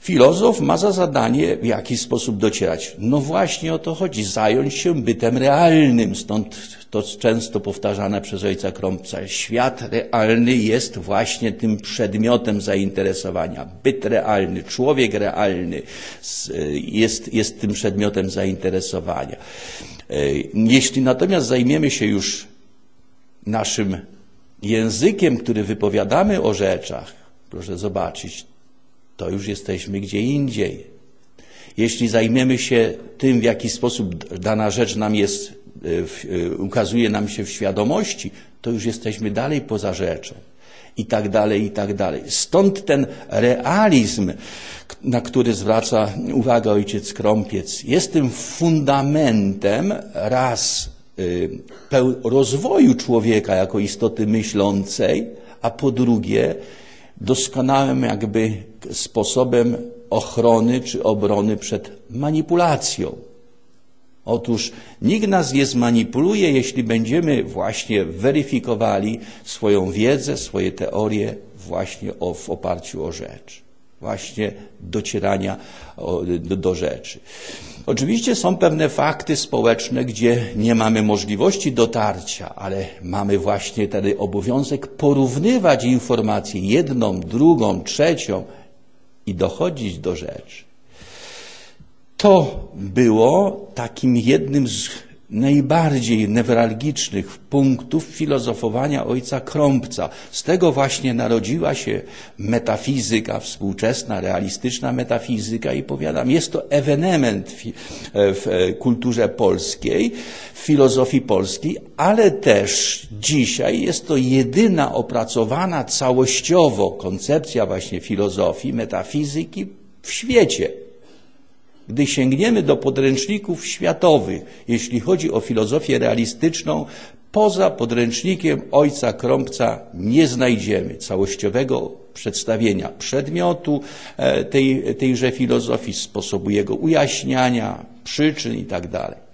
Filozof ma za zadanie w jaki sposób docierać. No właśnie o to chodzi, zająć się bytem realnym, stąd to często powtarzane przez ojca Krąbca. Świat realny jest właśnie tym przedmiotem zainteresowania. Byt realny, człowiek realny jest, jest tym przedmiotem zainteresowania. E, jeśli natomiast zajmiemy się już naszym językiem, który wypowiadamy o rzeczach, proszę zobaczyć, to już jesteśmy gdzie indziej. Jeśli zajmiemy się tym, w jaki sposób dana rzecz nam jest, e, e, ukazuje nam się w świadomości, to już jesteśmy dalej poza rzeczą. I tak dalej, i tak dalej. Stąd ten realizm, na który zwraca uwagę ojciec Krąpiec, jest tym fundamentem raz rozwoju człowieka jako istoty myślącej, a po drugie doskonałym jakby sposobem ochrony czy obrony przed manipulacją. Otóż nikt nas nie zmanipuluje, jeśli będziemy właśnie weryfikowali swoją wiedzę, swoje teorie właśnie o, w oparciu o rzecz. Właśnie docierania do, do rzeczy. Oczywiście są pewne fakty społeczne, gdzie nie mamy możliwości dotarcia, ale mamy właśnie wtedy obowiązek porównywać informacje jedną, drugą, trzecią i dochodzić do rzeczy. To było takim jednym z najbardziej newralgicznych punktów filozofowania ojca Krąbca. Z tego właśnie narodziła się metafizyka, współczesna, realistyczna metafizyka i powiadam, jest to ewenement w e, kulturze polskiej, w filozofii polskiej, ale też dzisiaj jest to jedyna opracowana całościowo koncepcja właśnie filozofii, metafizyki w świecie. Gdy sięgniemy do podręczników światowych, jeśli chodzi o filozofię realistyczną, poza podręcznikiem ojca Krąbca nie znajdziemy całościowego przedstawienia przedmiotu e, tej, tejże filozofii, sposobu jego ujaśniania, przyczyn itd. Tak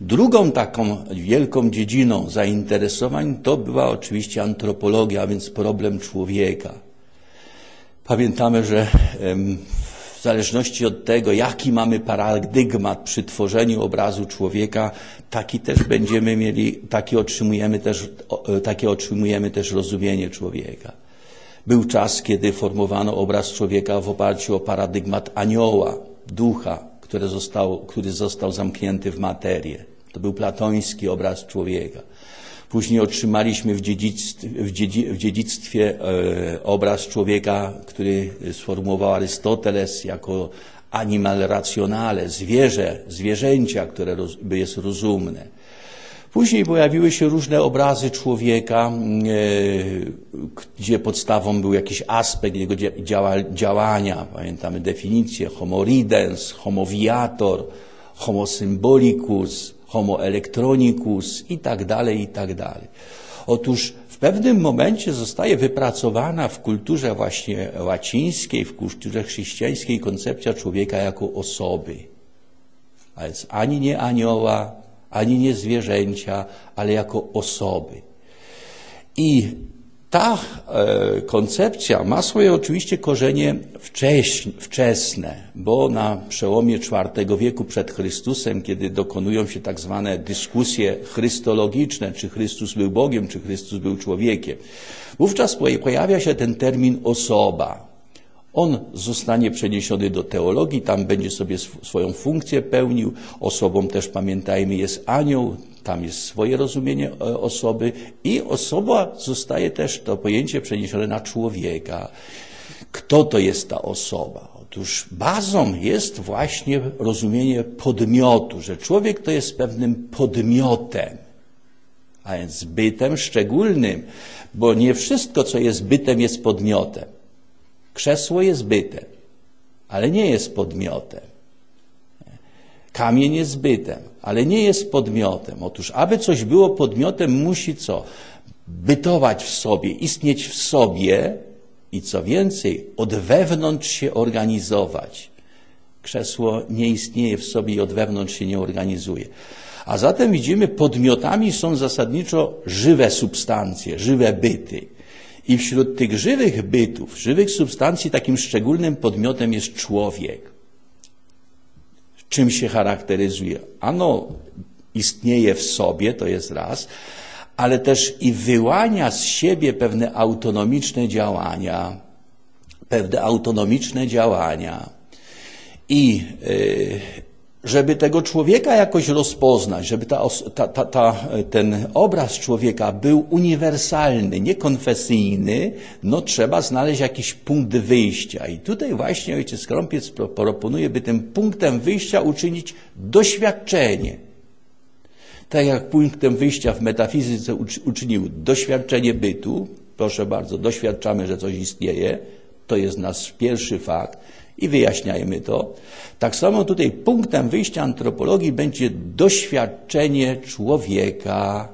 Drugą taką wielką dziedziną zainteresowań to była oczywiście antropologia, a więc problem człowieka. Pamiętamy, że zależności od tego, jaki mamy paradygmat przy tworzeniu obrazu człowieka, taki też będziemy mieli, takie otrzymujemy też, takie otrzymujemy też rozumienie człowieka. Był czas, kiedy formowano obraz człowieka w oparciu o paradygmat anioła, ducha, który został, który został zamknięty w materię. To był platoński obraz człowieka. Później otrzymaliśmy w dziedzictwie, w w dziedzictwie e, obraz człowieka, który sformułował Arystoteles jako animal rationale, zwierzę, zwierzęcia, które jest rozumne. Później pojawiły się różne obrazy człowieka, e, gdzie podstawą był jakiś aspekt jego działania. Pamiętamy definicję homo ridens, homo viator, homo symbolicus, homo electronicus i tak dalej, i tak dalej. Otóż w pewnym momencie zostaje wypracowana w kulturze właśnie łacińskiej, w kulturze chrześcijańskiej koncepcja człowieka jako osoby. A więc ani nie anioła, ani nie zwierzęcia, ale jako osoby. I ta e, koncepcja ma swoje oczywiście korzenie wczesne, bo na przełomie IV wieku przed Chrystusem, kiedy dokonują się tak zwane dyskusje chrystologiczne, czy Chrystus był Bogiem, czy Chrystus był człowiekiem, wówczas pojawia się ten termin osoba. On zostanie przeniesiony do teologii, tam będzie sobie swoją funkcję pełnił. Osobą też pamiętajmy jest anioł, tam jest swoje rozumienie e, osoby i osoba zostaje też to pojęcie przeniesione na człowieka. Kto to jest ta osoba? Otóż bazą jest właśnie rozumienie podmiotu, że człowiek to jest pewnym podmiotem, a więc bytem szczególnym, bo nie wszystko, co jest bytem, jest podmiotem. Krzesło jest bytem, ale nie jest podmiotem. Kamień jest bytem, ale nie jest podmiotem. Otóż, aby coś było podmiotem, musi co? Bytować w sobie, istnieć w sobie i co więcej, od wewnątrz się organizować. Krzesło nie istnieje w sobie i od wewnątrz się nie organizuje. A zatem widzimy, podmiotami są zasadniczo żywe substancje, żywe byty. I wśród tych żywych bytów, żywych substancji, takim szczególnym podmiotem jest człowiek. Czym się charakteryzuje? Ano, istnieje w sobie, to jest raz, ale też i wyłania z siebie pewne autonomiczne działania, pewne autonomiczne działania. I yy, żeby tego człowieka jakoś rozpoznać, żeby ta, ta, ta, ta, ten obraz człowieka był uniwersalny, niekonfesyjny, no trzeba znaleźć jakiś punkt wyjścia. I tutaj właśnie ojciec Krąpiec proponuje, by tym punktem wyjścia uczynić doświadczenie. Tak jak punktem wyjścia w metafizyce uczynił doświadczenie bytu, proszę bardzo, doświadczamy, że coś istnieje, to jest nasz pierwszy fakt i wyjaśniajmy to. Tak samo tutaj punktem wyjścia antropologii będzie doświadczenie człowieka.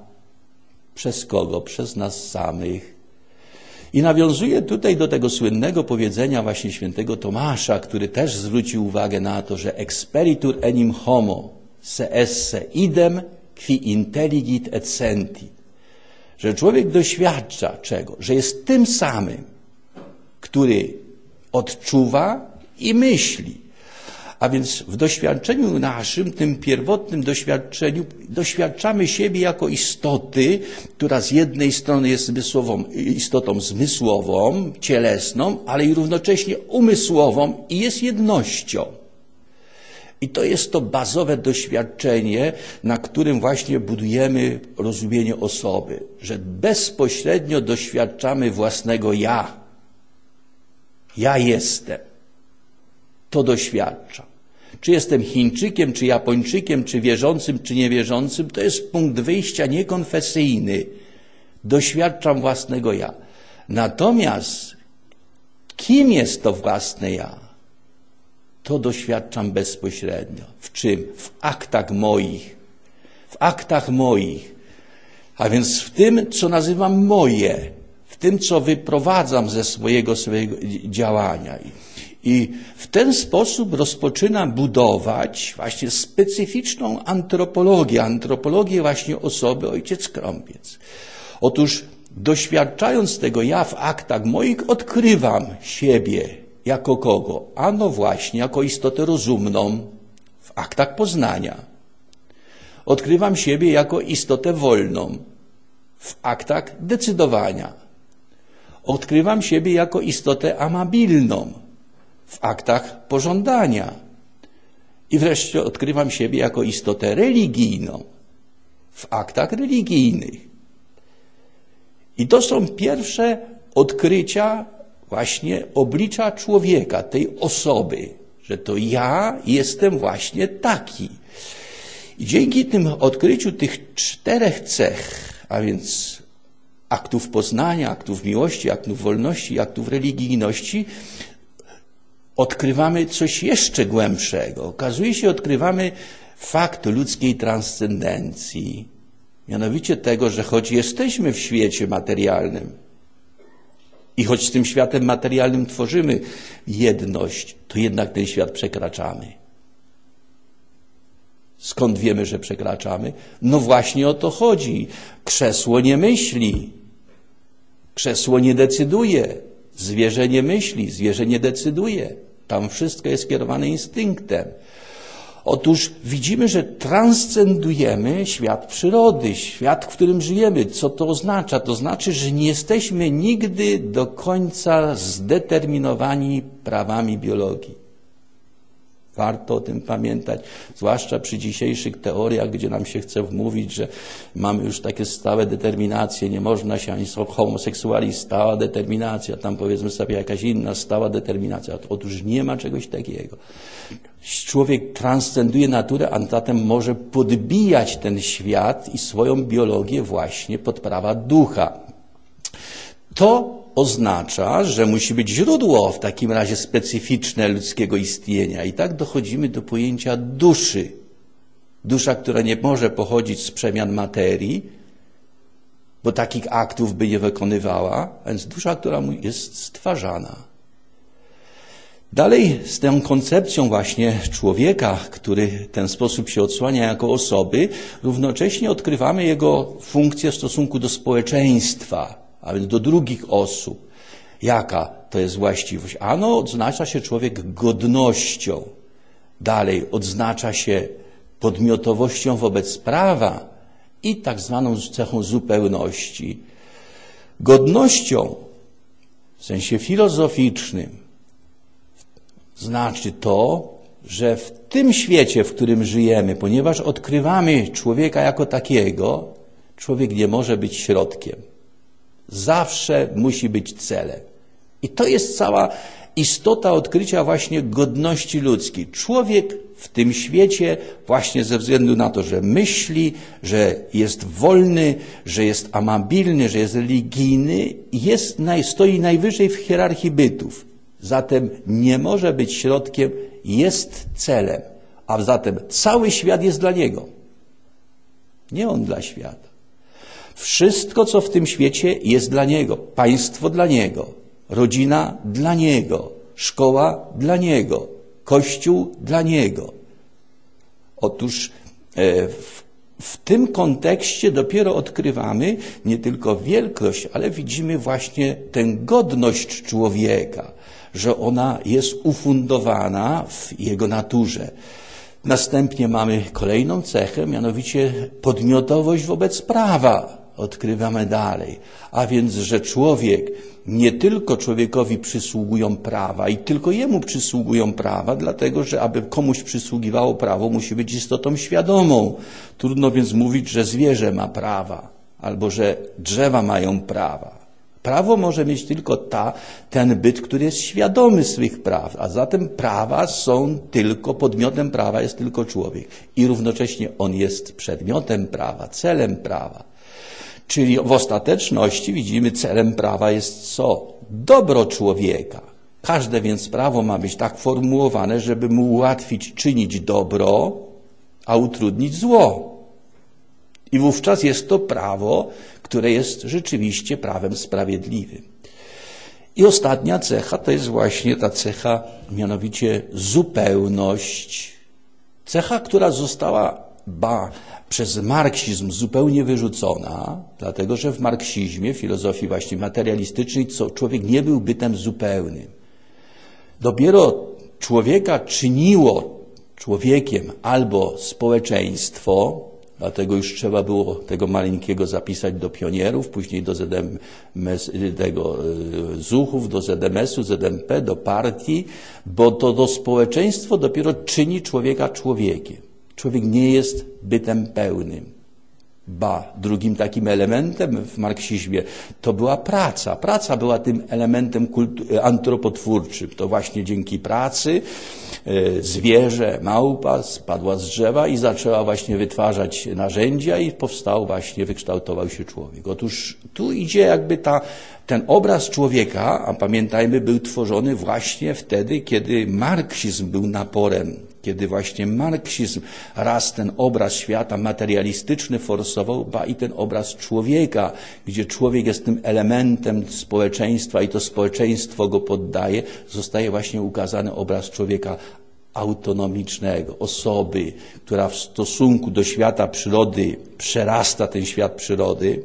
Przez kogo? Przez nas samych. I nawiązuje tutaj do tego słynnego powiedzenia właśnie świętego Tomasza, który też zwrócił uwagę na to, że experitur enim homo se esse idem qui intelligit et senti. Że człowiek doświadcza czego? Że jest tym samym, który odczuwa i myśli. A więc w doświadczeniu naszym, tym pierwotnym doświadczeniu, doświadczamy siebie jako istoty, która z jednej strony jest zmysłową, istotą zmysłową, cielesną, ale i równocześnie umysłową i jest jednością. I to jest to bazowe doświadczenie, na którym właśnie budujemy rozumienie osoby, że bezpośrednio doświadczamy własnego ja. Ja jestem. To doświadczam. Czy jestem Chińczykiem, czy Japończykiem, czy wierzącym, czy niewierzącym, to jest punkt wyjścia niekonfesyjny. Doświadczam własnego ja. Natomiast kim jest to własne ja? To doświadczam bezpośrednio. W czym? W aktach moich. W aktach moich. A więc w tym, co nazywam moje. W tym, co wyprowadzam ze swojego, swojego działania. I w ten sposób rozpoczyna budować właśnie specyficzną antropologię, antropologię właśnie osoby ojciec Krąpiec. Otóż doświadczając tego ja w aktach moich, odkrywam siebie jako kogo? Ano właśnie, jako istotę rozumną w aktach poznania. Odkrywam siebie jako istotę wolną w aktach decydowania. Odkrywam siebie jako istotę amabilną w aktach pożądania. I wreszcie odkrywam siebie jako istotę religijną w aktach religijnych. I to są pierwsze odkrycia właśnie oblicza człowieka, tej osoby, że to ja jestem właśnie taki. I dzięki tym odkryciu tych czterech cech, a więc aktów poznania, aktów miłości, aktów wolności, aktów religijności, odkrywamy coś jeszcze głębszego. Okazuje się, odkrywamy fakt ludzkiej transcendencji. Mianowicie tego, że choć jesteśmy w świecie materialnym i choć z tym światem materialnym tworzymy jedność, to jednak ten świat przekraczamy. Skąd wiemy, że przekraczamy? No właśnie o to chodzi. Krzesło nie myśli. Krzesło nie decyduje. Zwierzę nie myśli, zwierzę nie decyduje. Tam wszystko jest kierowane instynktem. Otóż widzimy, że transcendujemy świat przyrody, świat, w którym żyjemy. Co to oznacza? To znaczy, że nie jesteśmy nigdy do końca zdeterminowani prawami biologii. Warto o tym pamiętać, zwłaszcza przy dzisiejszych teoriach, gdzie nam się chce wmówić, że mamy już takie stałe determinacje, nie można się ani homoseksuali, stała determinacja, tam powiedzmy sobie jakaś inna stała determinacja. Otóż nie ma czegoś takiego. Człowiek transcenduje naturę, a zatem może podbijać ten świat i swoją biologię właśnie pod prawa ducha. To oznacza, że musi być źródło w takim razie specyficzne ludzkiego istnienia. I tak dochodzimy do pojęcia duszy. Dusza, która nie może pochodzić z przemian materii, bo takich aktów by nie wykonywała, a więc dusza, która jest stwarzana. Dalej z tą koncepcją właśnie człowieka, który w ten sposób się odsłania jako osoby, równocześnie odkrywamy jego funkcję w stosunku do społeczeństwa, a więc do drugich osób. Jaka to jest właściwość? Ano, odznacza się człowiek godnością. Dalej, odznacza się podmiotowością wobec prawa i tak zwaną cechą zupełności. Godnością w sensie filozoficznym znaczy to, że w tym świecie, w którym żyjemy, ponieważ odkrywamy człowieka jako takiego, człowiek nie może być środkiem zawsze musi być celem. I to jest cała istota odkrycia właśnie godności ludzkiej. Człowiek w tym świecie właśnie ze względu na to, że myśli, że jest wolny, że jest amabilny, że jest religijny, jest, stoi najwyżej w hierarchii bytów. Zatem nie może być środkiem, jest celem. A zatem cały świat jest dla niego. Nie on dla świata. Wszystko, co w tym świecie jest dla Niego. Państwo dla Niego, rodzina dla Niego, szkoła dla Niego, Kościół dla Niego. Otóż e, w, w tym kontekście dopiero odkrywamy nie tylko wielkość, ale widzimy właśnie tę godność człowieka, że ona jest ufundowana w jego naturze. Następnie mamy kolejną cechę, mianowicie podmiotowość wobec prawa odkrywamy dalej. A więc, że człowiek, nie tylko człowiekowi przysługują prawa i tylko jemu przysługują prawa, dlatego że aby komuś przysługiwało prawo, musi być istotą świadomą. Trudno więc mówić, że zwierzę ma prawa albo że drzewa mają prawa. Prawo może mieć tylko ta, ten byt, który jest świadomy swych praw, a zatem prawa są tylko, podmiotem prawa jest tylko człowiek i równocześnie on jest przedmiotem prawa, celem prawa. Czyli w ostateczności widzimy, celem prawa jest co? Dobro człowieka. Każde więc prawo ma być tak formułowane, żeby mu ułatwić czynić dobro, a utrudnić zło. I wówczas jest to prawo, które jest rzeczywiście prawem sprawiedliwym. I ostatnia cecha to jest właśnie ta cecha, mianowicie zupełność. Cecha, która została ba przez marksizm zupełnie wyrzucona, dlatego że w marksizmie, filozofii właśnie materialistycznej, co człowiek nie był bytem zupełnym. Dopiero człowieka czyniło człowiekiem albo społeczeństwo, dlatego już trzeba było tego maleńkiego zapisać do pionierów, później do ZM, tego y, Zuchów, do ZMS-u, ZMP, do partii, bo to do społeczeństwo dopiero czyni człowieka człowiekiem. Człowiek nie jest bytem pełnym. Ba, drugim takim elementem w marksizmie to była praca. Praca była tym elementem antropotwórczym. To właśnie dzięki pracy e, zwierzę, małpa spadła z drzewa i zaczęła właśnie wytwarzać narzędzia i powstał właśnie, wykształtował się człowiek. Otóż tu idzie jakby ta, ten obraz człowieka, a pamiętajmy, był tworzony właśnie wtedy, kiedy marksizm był naporem kiedy właśnie marksizm raz ten obraz świata materialistyczny forsował, ba i ten obraz człowieka, gdzie człowiek jest tym elementem społeczeństwa i to społeczeństwo go poddaje, zostaje właśnie ukazany obraz człowieka autonomicznego, osoby, która w stosunku do świata przyrody przerasta ten świat przyrody,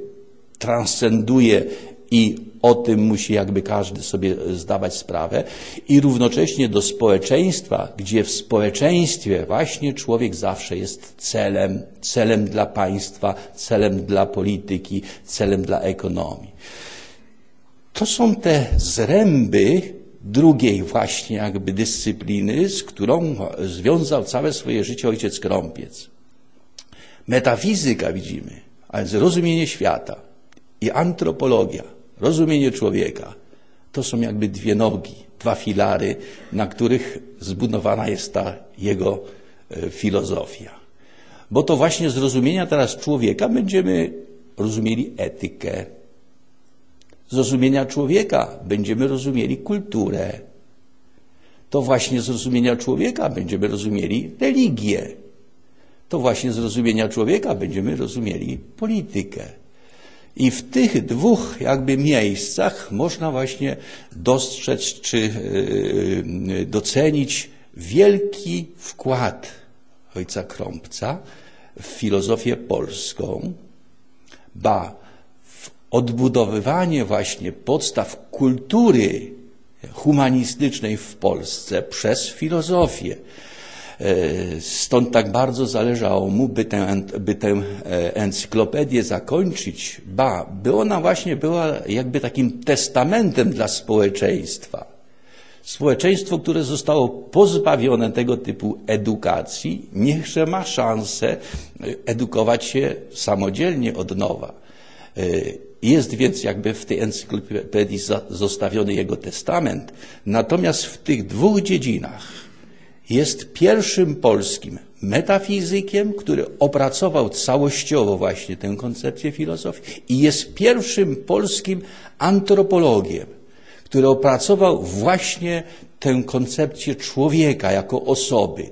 transcenduje i o tym musi jakby każdy sobie zdawać sprawę i równocześnie do społeczeństwa, gdzie w społeczeństwie właśnie człowiek zawsze jest celem, celem dla państwa, celem dla polityki, celem dla ekonomii. To są te zręby drugiej właśnie jakby dyscypliny, z którą związał całe swoje życie ojciec Krąpiec. Metafizyka widzimy, a więc rozumienie świata i antropologia rozumienie człowieka. To są jakby dwie nogi, dwa filary, na których zbudowana jest ta jego e, filozofia. Bo to właśnie z rozumienia teraz człowieka będziemy rozumieli etykę. Z rozumienia człowieka będziemy rozumieli kulturę. To właśnie z rozumienia człowieka będziemy rozumieli religię. To właśnie z rozumienia człowieka będziemy rozumieli politykę. I w tych dwóch jakby miejscach można właśnie dostrzec czy yy, docenić wielki wkład ojca Krąbca w filozofię polską, ba w odbudowywanie właśnie podstaw kultury humanistycznej w Polsce przez filozofię. E, stąd tak bardzo zależało mu, by tę, by tę e, encyklopedię zakończyć, ba, by ona właśnie była jakby takim testamentem dla społeczeństwa. Społeczeństwo, które zostało pozbawione tego typu edukacji, niechże ma szansę e, edukować się samodzielnie od nowa. Jest więc jakby w tej encyklopedii zostawiony jego testament. Natomiast w tych dwóch dziedzinach, jest pierwszym polskim metafizykiem, który opracował całościowo właśnie tę koncepcję filozofii i jest pierwszym polskim antropologiem, który opracował właśnie tę koncepcję człowieka jako osoby.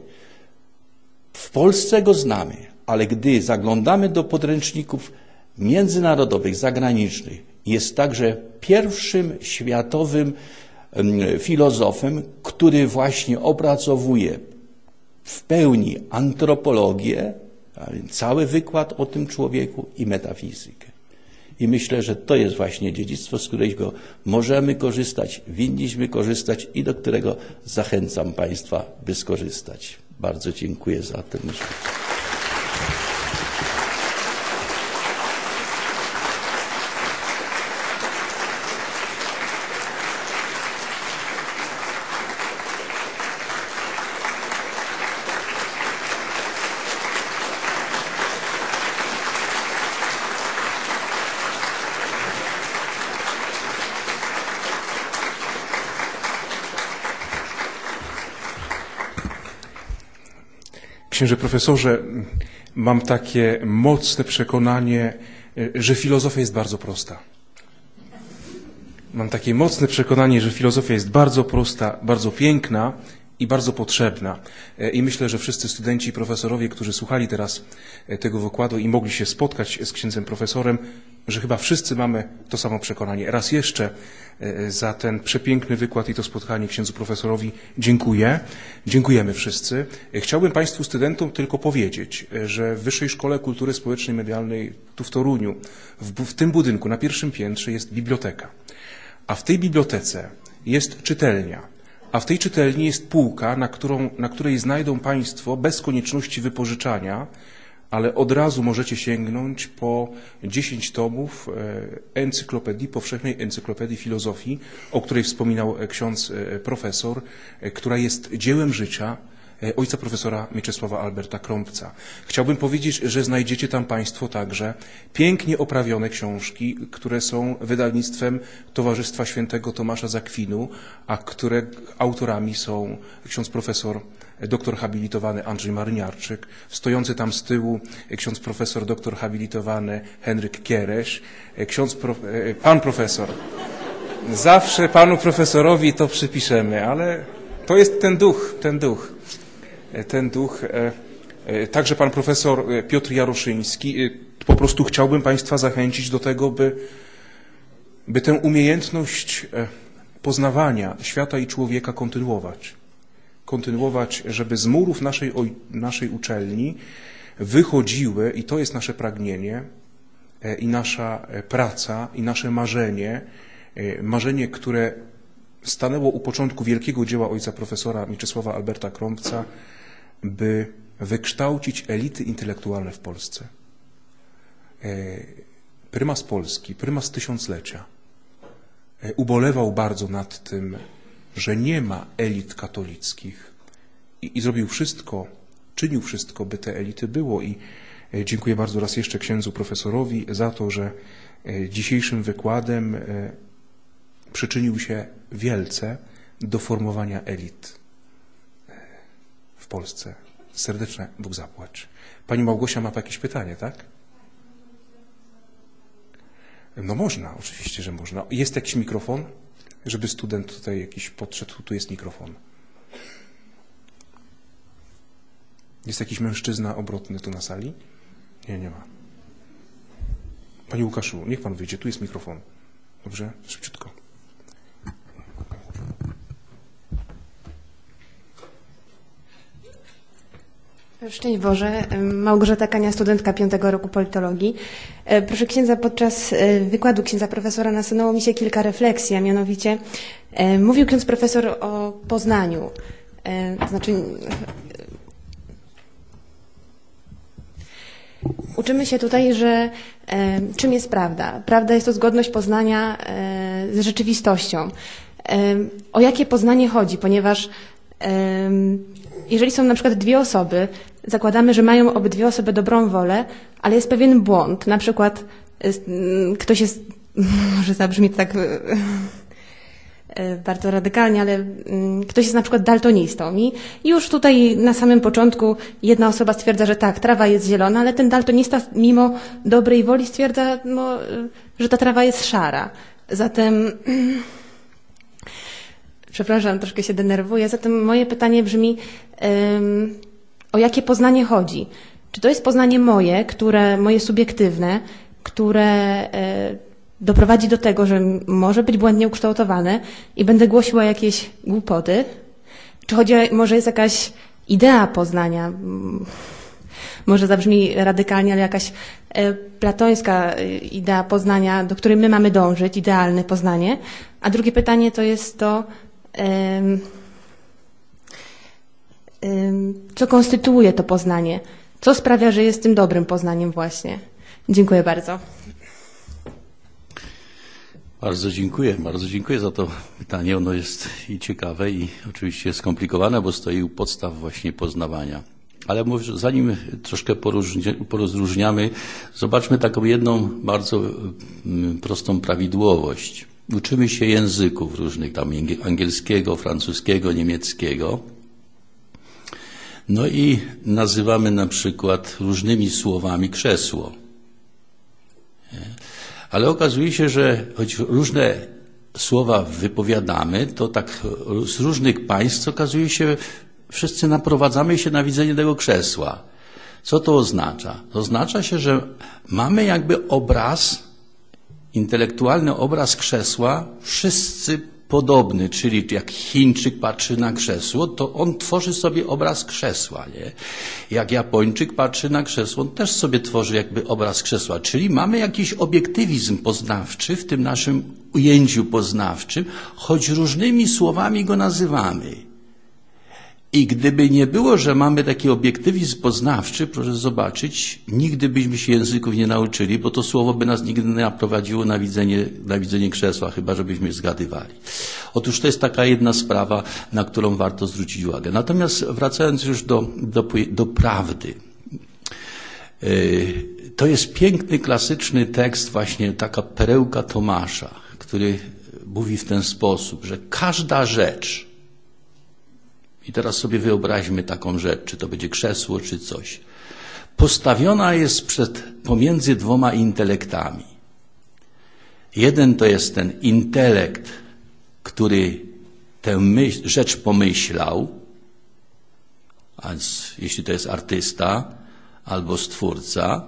W Polsce go znamy, ale gdy zaglądamy do podręczników międzynarodowych, zagranicznych, jest także pierwszym światowym filozofem, który właśnie opracowuje w pełni antropologię, cały wykład o tym człowieku i metafizykę. I myślę, że to jest właśnie dziedzictwo, z którego możemy korzystać, winniśmy korzystać i do którego zachęcam Państwa, by skorzystać. Bardzo dziękuję za ten możliwość. Księże profesorze, mam takie mocne przekonanie, że filozofia jest bardzo prosta. Mam takie mocne przekonanie, że filozofia jest bardzo prosta, bardzo piękna i bardzo potrzebna. E, I myślę, że wszyscy studenci i profesorowie, którzy słuchali teraz e, tego wykładu i mogli się spotkać z księdzem profesorem, że chyba wszyscy mamy to samo przekonanie. Raz jeszcze e, za ten przepiękny wykład i to spotkanie księdzu profesorowi dziękuję. Dziękujemy wszyscy. Chciałbym Państwu studentom tylko powiedzieć, że w Wyższej Szkole Kultury Społecznej i Medialnej tu w Toruniu, w, w tym budynku na pierwszym piętrze jest biblioteka. A w tej bibliotece jest czytelnia, a w tej czytelni jest półka, na, którą, na której znajdą Państwo bez konieczności wypożyczania, ale od razu możecie sięgnąć po 10 tomów e, encyklopedii, powszechnej encyklopedii filozofii, o której wspominał e, ksiądz e, profesor, która jest dziełem życia ojca profesora Mieczysława Alberta Krąbca. Chciałbym powiedzieć, że znajdziecie tam Państwo także pięknie oprawione książki, które są wydawnictwem Towarzystwa Świętego Tomasza Zakwinu, a które autorami są ksiądz profesor doktor habilitowany Andrzej Maryniarczyk, stojący tam z tyłu ksiądz profesor doktor habilitowany Henryk Kieresz, e, ksiądz prof, e, pan profesor. Zawsze panu profesorowi to przypiszemy, ale to jest ten duch, ten duch ten duch. E, e, także pan profesor e, Piotr Jaroszyński. Po prostu chciałbym Państwa zachęcić do tego, by, by tę umiejętność poznawania świata i człowieka kontynuować. Kontynuować, żeby z murów naszej, naszej uczelni wychodziły, i to jest nasze pragnienie, i nasza praca, i nasze marzenie, marzenie, które stanęło u początku wielkiego dzieła ojca profesora Mieczysława Alberta Krąbca, by wykształcić elity intelektualne w Polsce. E, prymas Polski, prymas tysiąclecia, e, ubolewał bardzo nad tym, że nie ma elit katolickich i, i zrobił wszystko, czynił wszystko, by te elity było i e, dziękuję bardzo raz jeszcze księdzu profesorowi za to, że dzisiejszym wykładem przyczynił się wielce do formowania elit Polsce. Serdeczne Bóg zapłać. Pani Małgosia ma jakieś pytanie, tak? No można, oczywiście, że można. Jest jakiś mikrofon? Żeby student tutaj jakiś podszedł, tu jest mikrofon. Jest jakiś mężczyzna obrotny tu na sali? Nie, nie ma. Panie Łukaszu, niech pan wyjdzie, tu jest mikrofon. Dobrze? Szybciutko. Szczęść Boże, Małgorzata Kania, studentka piątego roku politologii. E, proszę księdza, podczas e, wykładu księdza profesora nasunęło mi się kilka refleksji, a mianowicie e, mówił ksiądz profesor o Poznaniu. Znaczy, uczymy się tutaj, że czym jest prawda? Prawda jest to zgodność Poznania z rzeczywistością. O jakie Poznanie chodzi? Ponieważ jeżeli są na przykład dwie osoby, zakładamy, że mają obydwie osoby dobrą wolę, ale jest pewien błąd. Na przykład mm, ktoś jest, może zabrzmi tak e, e, bardzo radykalnie, ale mm, ktoś jest na przykład daltonistą i już tutaj na samym początku jedna osoba stwierdza, że tak, trawa jest zielona, ale ten daltonista mimo dobrej woli stwierdza, no, że ta trawa jest szara. Zatem Przepraszam, troszkę się denerwuję. Zatem moje pytanie brzmi, um, o jakie poznanie chodzi? Czy to jest poznanie moje, które, moje subiektywne, które e, doprowadzi do tego, że może być błędnie ukształtowane i będę głosiła jakieś głupoty? Czy chodzi, może jest jakaś idea poznania? Może zabrzmi radykalnie, ale jakaś e, platońska e, idea poznania, do której my mamy dążyć, idealne poznanie. A drugie pytanie to jest to, co konstytuuje to poznanie, co sprawia, że jest tym dobrym poznaniem właśnie. Dziękuję bardzo. Bardzo dziękuję, bardzo dziękuję za to pytanie. Ono jest i ciekawe, i oczywiście skomplikowane, bo stoi u podstaw właśnie poznawania. Ale zanim troszkę porozróżniamy, zobaczmy taką jedną bardzo mm, prostą prawidłowość. Uczymy się języków różnych, tam angielskiego, francuskiego, niemieckiego. No i nazywamy na przykład różnymi słowami krzesło. Ale okazuje się, że choć różne słowa wypowiadamy, to tak z różnych państw okazuje się, wszyscy naprowadzamy się na widzenie tego krzesła. Co to oznacza? Oznacza się, że mamy jakby obraz, intelektualny obraz krzesła, wszyscy podobny, czyli jak Chińczyk patrzy na krzesło, to on tworzy sobie obraz krzesła, nie? Jak Japończyk patrzy na krzesło, on też sobie tworzy jakby obraz krzesła, czyli mamy jakiś obiektywizm poznawczy w tym naszym ujęciu poznawczym, choć różnymi słowami go nazywamy. I gdyby nie było, że mamy taki obiektywizm poznawczy, proszę zobaczyć, nigdy byśmy się języków nie nauczyli, bo to słowo by nas nigdy nie naprowadziło na widzenie, na widzenie krzesła, chyba żebyśmy zgadywali. Otóż to jest taka jedna sprawa, na którą warto zwrócić uwagę. Natomiast wracając już do, do, do prawdy. Yy, to jest piękny, klasyczny tekst, właśnie taka perełka Tomasza, który mówi w ten sposób, że każda rzecz, i teraz sobie wyobraźmy taką rzecz, czy to będzie krzesło, czy coś. Postawiona jest przed, pomiędzy dwoma intelektami. Jeden to jest ten intelekt, który tę myśl, rzecz pomyślał, a jeśli to jest artysta albo stwórca,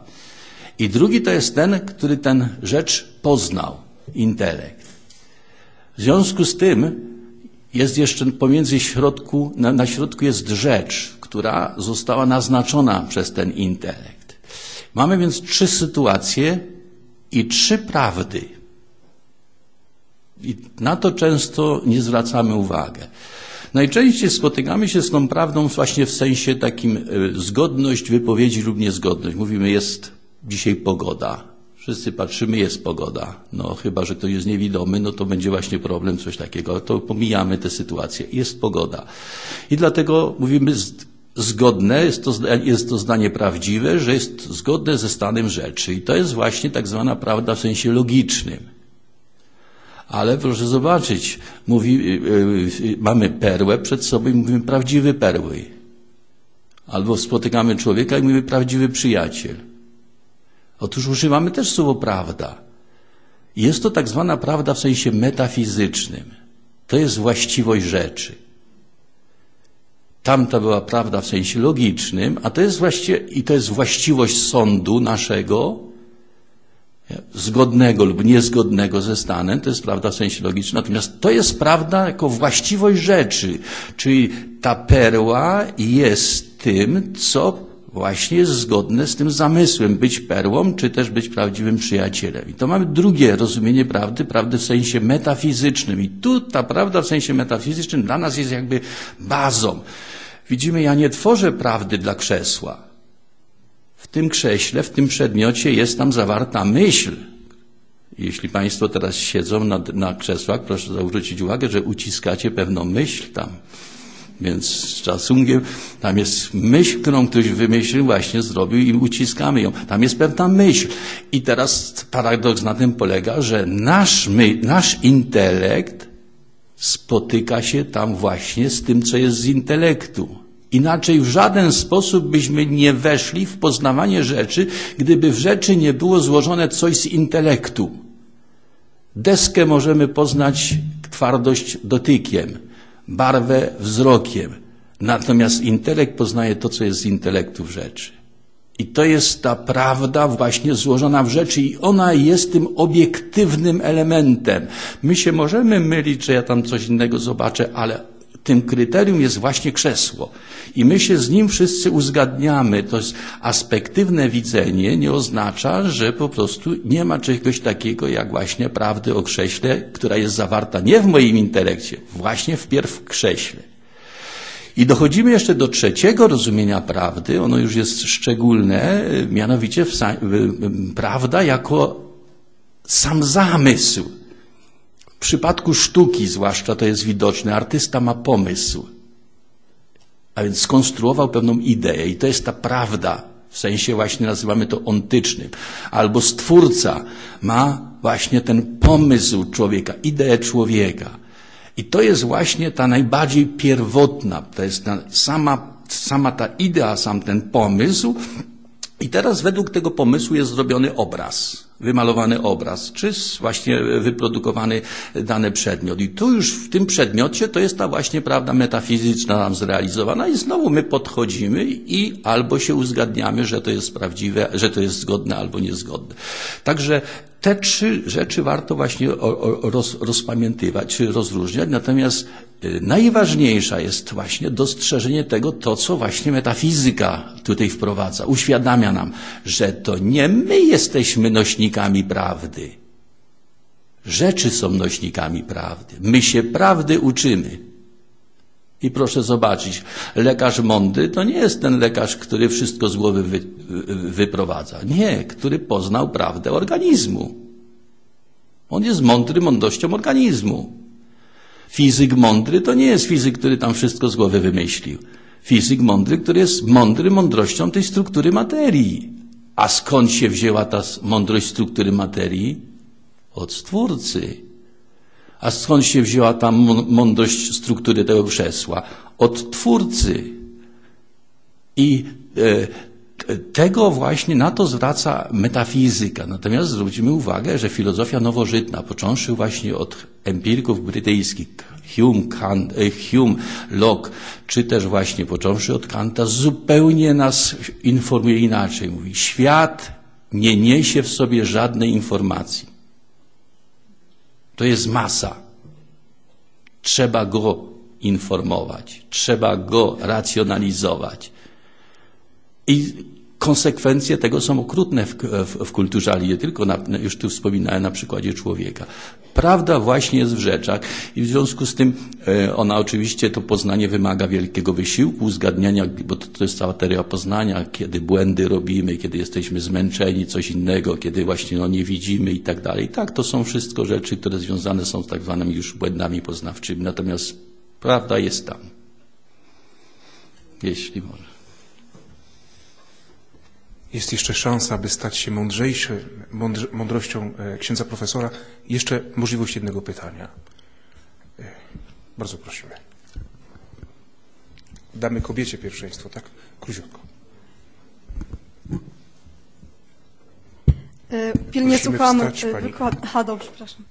i drugi to jest ten, który tę rzecz poznał, intelekt. W związku z tym jest jeszcze pomiędzy środku, na, na środku jest rzecz, która została naznaczona przez ten intelekt. Mamy więc trzy sytuacje i trzy prawdy. I na to często nie zwracamy uwagi. Najczęściej spotykamy się z tą prawdą właśnie w sensie takim y, zgodność wypowiedzi lub niezgodność. Mówimy, jest dzisiaj pogoda. Wszyscy patrzymy, jest pogoda. No chyba, że ktoś jest niewidomy, no to będzie właśnie problem, coś takiego. To pomijamy tę sytuację. Jest pogoda. I dlatego mówimy zgodne, jest to, jest to zdanie prawdziwe, że jest zgodne ze stanem rzeczy. I to jest właśnie tak zwana prawda w sensie logicznym. Ale proszę zobaczyć, mówi, yy, yy, mamy perłę przed sobą i mówimy prawdziwy perły. Albo spotykamy człowieka i mówimy prawdziwy przyjaciel. Otóż używamy też słowo prawda. Jest to tak zwana prawda w sensie metafizycznym. To jest właściwość rzeczy. Tamta była prawda w sensie logicznym, a to jest właściwie, i to jest właściwość sądu naszego, zgodnego lub niezgodnego ze stanem, to jest prawda w sensie logicznym, natomiast to jest prawda jako właściwość rzeczy, czyli ta perła jest tym, co właśnie jest zgodne z tym zamysłem być perłą, czy też być prawdziwym przyjacielem. I to mamy drugie rozumienie prawdy, prawdy w sensie metafizycznym. I tu ta prawda w sensie metafizycznym dla nas jest jakby bazą. Widzimy, ja nie tworzę prawdy dla krzesła. W tym krześle, w tym przedmiocie jest tam zawarta myśl. Jeśli Państwo teraz siedzą na, na krzesłach, proszę zwrócić uwagę, że uciskacie pewną myśl tam. Więc z szacunkiem, tam jest myśl, którą ktoś wymyślił, właśnie zrobił i uciskamy ją. Tam jest pewna myśl. I teraz paradoks na tym polega, że nasz, my, nasz intelekt spotyka się tam właśnie z tym, co jest z intelektu. Inaczej w żaden sposób byśmy nie weszli w poznawanie rzeczy, gdyby w rzeczy nie było złożone coś z intelektu. Deskę możemy poznać twardość dotykiem barwę wzrokiem. Natomiast intelekt poznaje to, co jest z intelektu w rzeczy. I to jest ta prawda właśnie złożona w rzeczy i ona jest tym obiektywnym elementem. My się możemy mylić, że ja tam coś innego zobaczę, ale tym kryterium jest właśnie krzesło. I my się z nim wszyscy uzgadniamy. To jest aspektywne widzenie nie oznacza, że po prostu nie ma czegoś takiego jak właśnie prawdy o krześle, która jest zawarta nie w moim intelekcie, właśnie wpierw w krześle. I dochodzimy jeszcze do trzeciego rozumienia prawdy, ono już jest szczególne, mianowicie prawda jako sam zamysł. W przypadku sztuki zwłaszcza to jest widoczne, artysta ma pomysł, a więc skonstruował pewną ideę i to jest ta prawda, w sensie właśnie nazywamy to ontycznym. Albo stwórca ma właśnie ten pomysł człowieka, ideę człowieka. I to jest właśnie ta najbardziej pierwotna, to jest sama, sama ta idea, sam ten pomysł. I teraz według tego pomysłu jest zrobiony obraz. Wymalowany obraz, czy właśnie wyprodukowany dany przedmiot. I tu już w tym przedmiocie to jest ta właśnie prawda metafizyczna nam zrealizowana i znowu my podchodzimy i albo się uzgadniamy, że to jest prawdziwe, że to jest zgodne albo niezgodne. Także te trzy rzeczy warto właśnie roz, rozpamiętywać, rozróżniać, natomiast najważniejsza jest właśnie dostrzeżenie tego, to co właśnie metafizyka tutaj wprowadza, uświadamia nam, że to nie my jesteśmy nośnikami prawdy. Rzeczy są nośnikami prawdy. My się prawdy uczymy. I proszę zobaczyć, lekarz mądry to nie jest ten lekarz, który wszystko z głowy wy, wy, wyprowadza. Nie, który poznał prawdę organizmu. On jest mądry mądrością organizmu. Fizyk mądry to nie jest fizyk, który tam wszystko z głowy wymyślił. Fizyk mądry, który jest mądry mądrością tej struktury materii. A skąd się wzięła ta mądrość struktury materii? Od Stwórcy. A skąd się wzięła ta mą- mądrość struktury tego krzesła? Od Twórcy. I e, tego właśnie na to zwraca metafizyka. Natomiast zwróćmy uwagę, że filozofia nowożytna, począwszy właśnie od empiryków brytyjskich, Hume, Kant, e, Hume, Locke, czy też właśnie począwszy od Kanta, zupełnie nas informuje inaczej. Mówi, świat nie niesie w sobie żadnej informacji. To jest masa. Trzeba go informować, trzeba go racjonalizować. I konsekwencje tego są okrutne w, w, w kulturze, ale nie tylko, na, już tu wspominałem na przykładzie człowieka. Prawda właśnie jest w rzeczach i w związku z tym e, ona oczywiście, to poznanie wymaga wielkiego wysiłku, uzgadniania, bo to, to jest cała teoria poznania, kiedy błędy robimy, kiedy jesteśmy zmęczeni, coś innego, kiedy właśnie no, nie widzimy i tak dalej. Tak, to są wszystko rzeczy, które związane są z tak zwanymi już błędami poznawczymi, natomiast prawda jest tam. Jeśli może. Jest jeszcze szansa, by stać się mądrzejszy, mądrze, mądrością e, księdza profesora. Jeszcze możliwość jednego pytania. E, Bardzo prosimy. Damy kobiecie pierwszeństwo, tak? Króciutko. E, Pilnie wykładu. Aha, dobrze, przepraszam.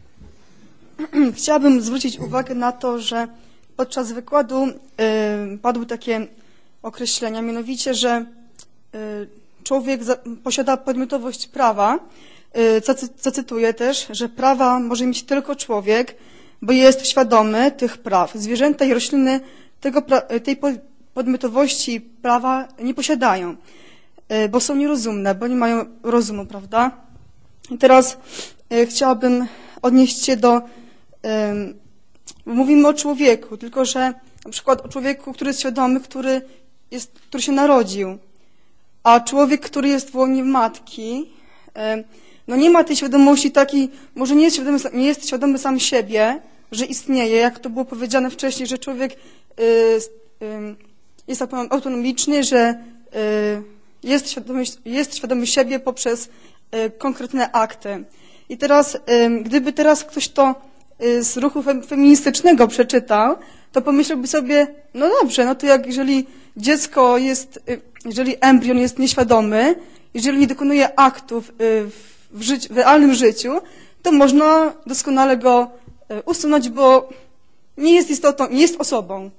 Chciałabym zwrócić uwagę na to, że podczas wykładu padły takie określenia, mianowicie, że człowiek posiada podmiotowość prawa, e, co, cy- co cytuję też, że prawa może mieć tylko człowiek, bo jest świadomy tych praw. Zwierzęta i rośliny tego, pra, tej po- podmiotowości prawa nie posiadają, e, bo są nierozumne, bo nie mają rozumu, prawda? I teraz chciałabym odnieść się do. mówimy o człowieku, tylko że na przykład o człowieku, który jest świadomy, który, jest, który się narodził, a człowiek, który jest w łonie matki, em, no nie ma tej świadomości takiej, może nie jest świadomy, nie jest świadomy sam siebie, że istnieje, jak to było powiedziane wcześniej, że człowiek s- ym, jest autonomiczny, że jest świadomy, jest świadomy siebie poprzez konkretne akty. I teraz, gdyby teraz ktoś to z ruchu fem- feministycznego przeczytał, to pomyślałby sobie, no dobrze, no to jak jeżeli dziecko jest, y, jeżeli embrion jest nieświadomy, jeżeli nie dokonuje aktów y, w, w, życi- w realnym życiu, to można doskonale go y, usunąć, bo nie jest istotą, nie jest osobą.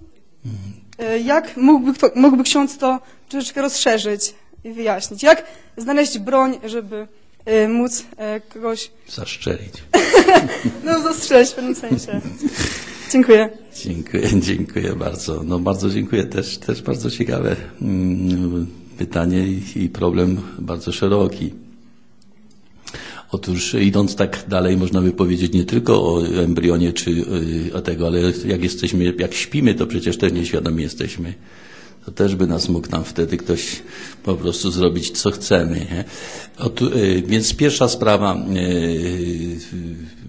Jak mógłby, kto, mógłby ksiądz to troszeczkę rozszerzyć i wyjaśnić? Jak znaleźć broń, żeby móc kogoś Zaszczelić. no, zastrzelić w pewnym sensie? Dziękuję. Dziękuję, dziękuję bardzo. No bardzo dziękuję. Też, też bardzo ciekawe mm, pytanie i, problem bardzo szeroki. Otóż idąc tak dalej, można by powiedzieć nie tylko o embrionie czy y, o tego, ale jak jesteśmy, jak śpimy, to przecież też nieświadomi jesteśmy. To też by nas mógł tam wtedy ktoś po prostu zrobić, co chcemy. Otu, y, więc pierwsza sprawa, y,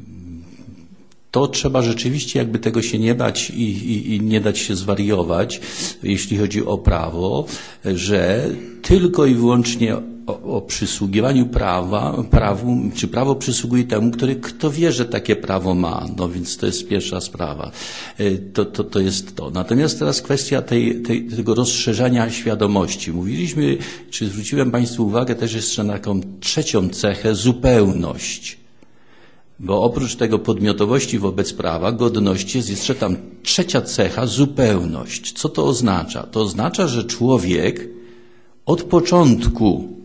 to trzeba rzeczywiście jakby tego się nie bać i, i, i nie dać się zwariować, jeśli chodzi o prawo, że tylko i wyłącznie o, o przysługiwaniu prawa, prawu, czy prawo przysługuje temu, który kto wie, że takie prawo ma. No więc to jest pierwsza sprawa. Y, To, to, to jest to. Natomiast teraz kwestia tej, tej, tego rozszerzania świadomości. Mówiliśmy, czy zwróciłem Państwu uwagę też jeszcze na taką trzecią cechę, zupełność. Bo oprócz tego podmiotowości wobec prawa, godności jest jeszcze tam trzecia cecha, zupełność. Co to oznacza? To oznacza, że człowiek od początku,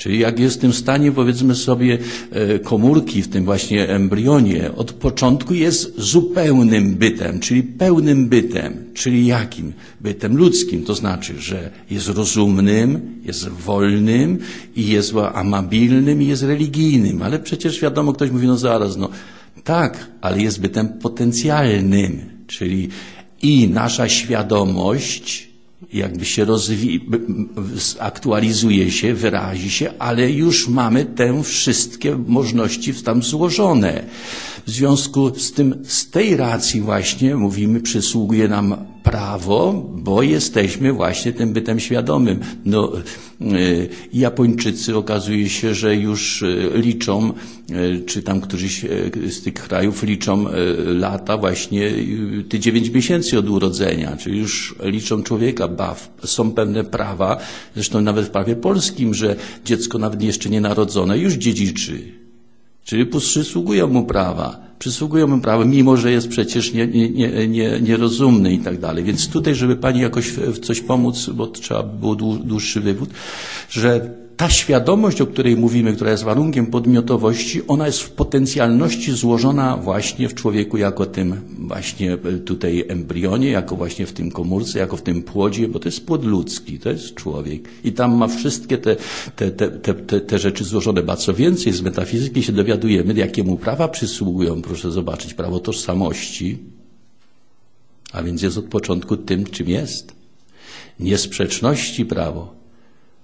czyli jak jest w stanie, powiedzmy sobie, e, komórki, w tym właśnie embrionie, od początku jest zupełnym bytem, czyli pełnym bytem, czyli jakim? Bytem ludzkim, to znaczy, że jest rozumnym, jest wolnym i jest amabilnym i jest religijnym, ale przecież wiadomo, ktoś mówi, no zaraz, no tak, ale jest bytem potencjalnym, czyli i nasza świadomość jakby się rozwi- b- m- aktualizuje się, wyrazi się, ale już mamy te wszystkie możliwości tam złożone. W związku z tym, z tej racji właśnie mówimy, przysługuje nam prawo, bo jesteśmy właśnie tym bytem świadomym. No, Japończycy okazuje się, że już y, liczą, y, czy tam któryś y, z tych krajów liczą y, lata właśnie y, te dziewięć miesięcy od urodzenia, czyli już liczą człowieka, ba, w- są pewne prawa, zresztą nawet w prawie polskim, że dziecko nawet jeszcze nienarodzone już dziedziczy. Czyli przysługują mu prawa, przysługują mu prawa, mimo że jest przecież nie, nie, nie, nie, nierozumny i tak dalej. Więc tutaj, żeby pani jakoś w coś pomóc, bo trzeba było dłu- dłuższy wywód, że ta świadomość, o której mówimy, która jest warunkiem podmiotowości, ona jest w potencjalności złożona właśnie w człowieku jako tym właśnie e, tutaj embrionie, jako właśnie w tym komórce, jako w tym płodzie, bo to jest płód ludzki, to jest człowiek. I tam ma wszystkie te, te, te, te, te, rzeczy złożone. Ba co więcej, z metafizyki się dowiadujemy, jakiemu prawa przysługują, proszę zobaczyć, prawo tożsamości, a więc jest od początku tym, czym jest. Niesprzeczności prawo,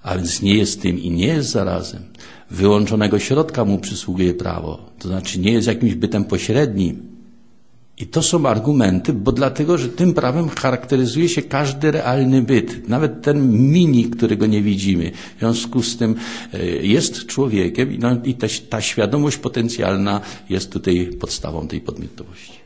a więc nie jest tym i nie jest zarazem. Wyłączonego środka mu przysługuje prawo, to znaczy nie jest jakimś bytem pośrednim. I to są argumenty, bo dlatego, że tym prawem charakteryzuje się każdy realny byt, nawet ten mini, którego nie widzimy. W związku z tym e, jest człowiekiem no, i ta, ta świadomość potencjalna jest tutaj podstawą tej podmiotowości.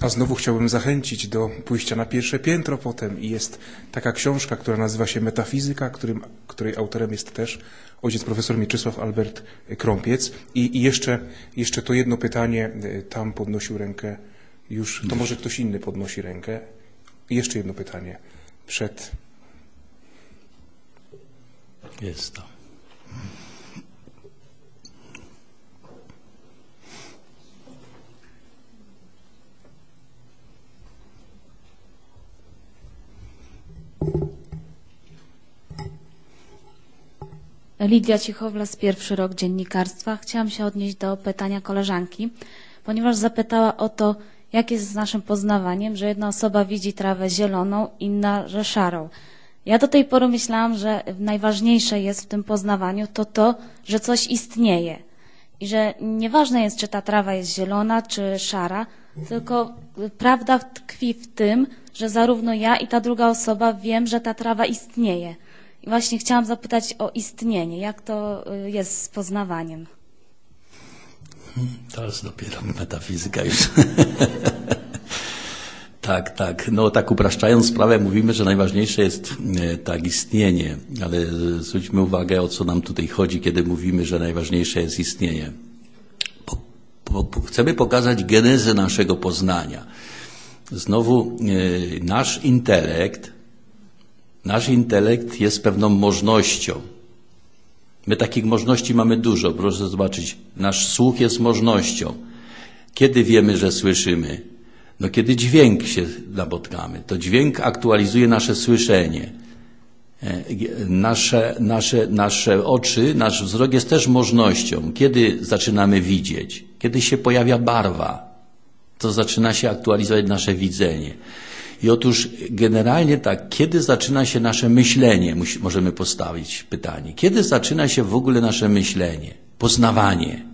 A znowu chciałbym zachęcić do pójścia na pierwsze piętro potem i jest taka książka, która nazywa się Metafizyka, którym, której autorem jest też ojciec profesor Mieczysław Albert Krąpiec. I, i jeszcze, jeszcze to jedno pytanie, y, tam podnosił rękę już, to może ktoś inny podnosi rękę. I jeszcze jedno pytanie przed Jest to. Lidia Cichowlas, pierwszy rok dziennikarstwa. Chciałam się odnieść do pytania koleżanki, ponieważ zapytała o to, jak jest z naszym poznawaniem, że jedna osoba widzi trawę zieloną, inna, że szarą. Ja do tej pory myślałam, że najważniejsze jest w tym poznawaniu to to, że coś istnieje. I że nieważne jest, czy ta trawa jest zielona, czy szara, tylko prawda tkwi w tym, że zarówno ja i ta druga osoba wiem, że ta trawa istnieje. I właśnie chciałam zapytać o istnienie. Jak to y, jest z poznawaniem? Jest dopiero metafizyka już. tak, tak. No tak upraszczając sprawę, mówimy, że najważniejsze jest e, tak istnienie, ale zwróćmy uwagę, o co nam tutaj chodzi, kiedy mówimy, że najważniejsze jest istnienie. Po, po, po, chcemy pokazać genezę naszego poznania. Znowu nasz intelekt, nasz intelekt jest pewną możnością. My takich możności mamy dużo. Proszę zobaczyć, nasz słuch jest możnością. Kiedy wiemy, że słyszymy? No kiedy dźwięk się napotkamy. To dźwięk aktualizuje nasze słyszenie. E, Nasze, nasze, nasze oczy, nasz wzrok jest też możnością. Kiedy zaczynamy widzieć? Kiedy się pojawia barwa, to zaczyna się aktualizować nasze widzenie. I otóż generalnie tak, kiedy zaczyna się nasze myślenie, możemy postawić pytanie. Kiedy zaczyna się w ogóle nasze myślenie, poznawanie?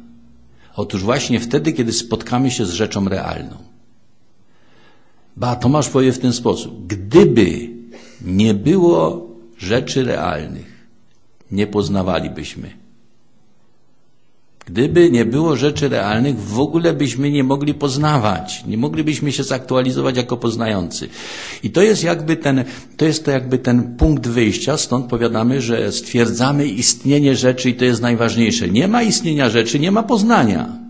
Otóż właśnie wtedy, kiedy spotkamy się z rzeczą realną. Ba, Tomasz powie w ten sposób. Gdyby nie było rzeczy realnych, nie poznawalibyśmy. Gdyby nie było rzeczy realnych, w ogóle byśmy nie mogli poznawać, nie moglibyśmy się zaktualizować jako poznający. I to jest jakby ten, to jest to jakby ten punkt wyjścia, stąd powiadamy, że stwierdzamy istnienie rzeczy i to jest najważniejsze. Nie ma istnienia rzeczy, nie ma poznania.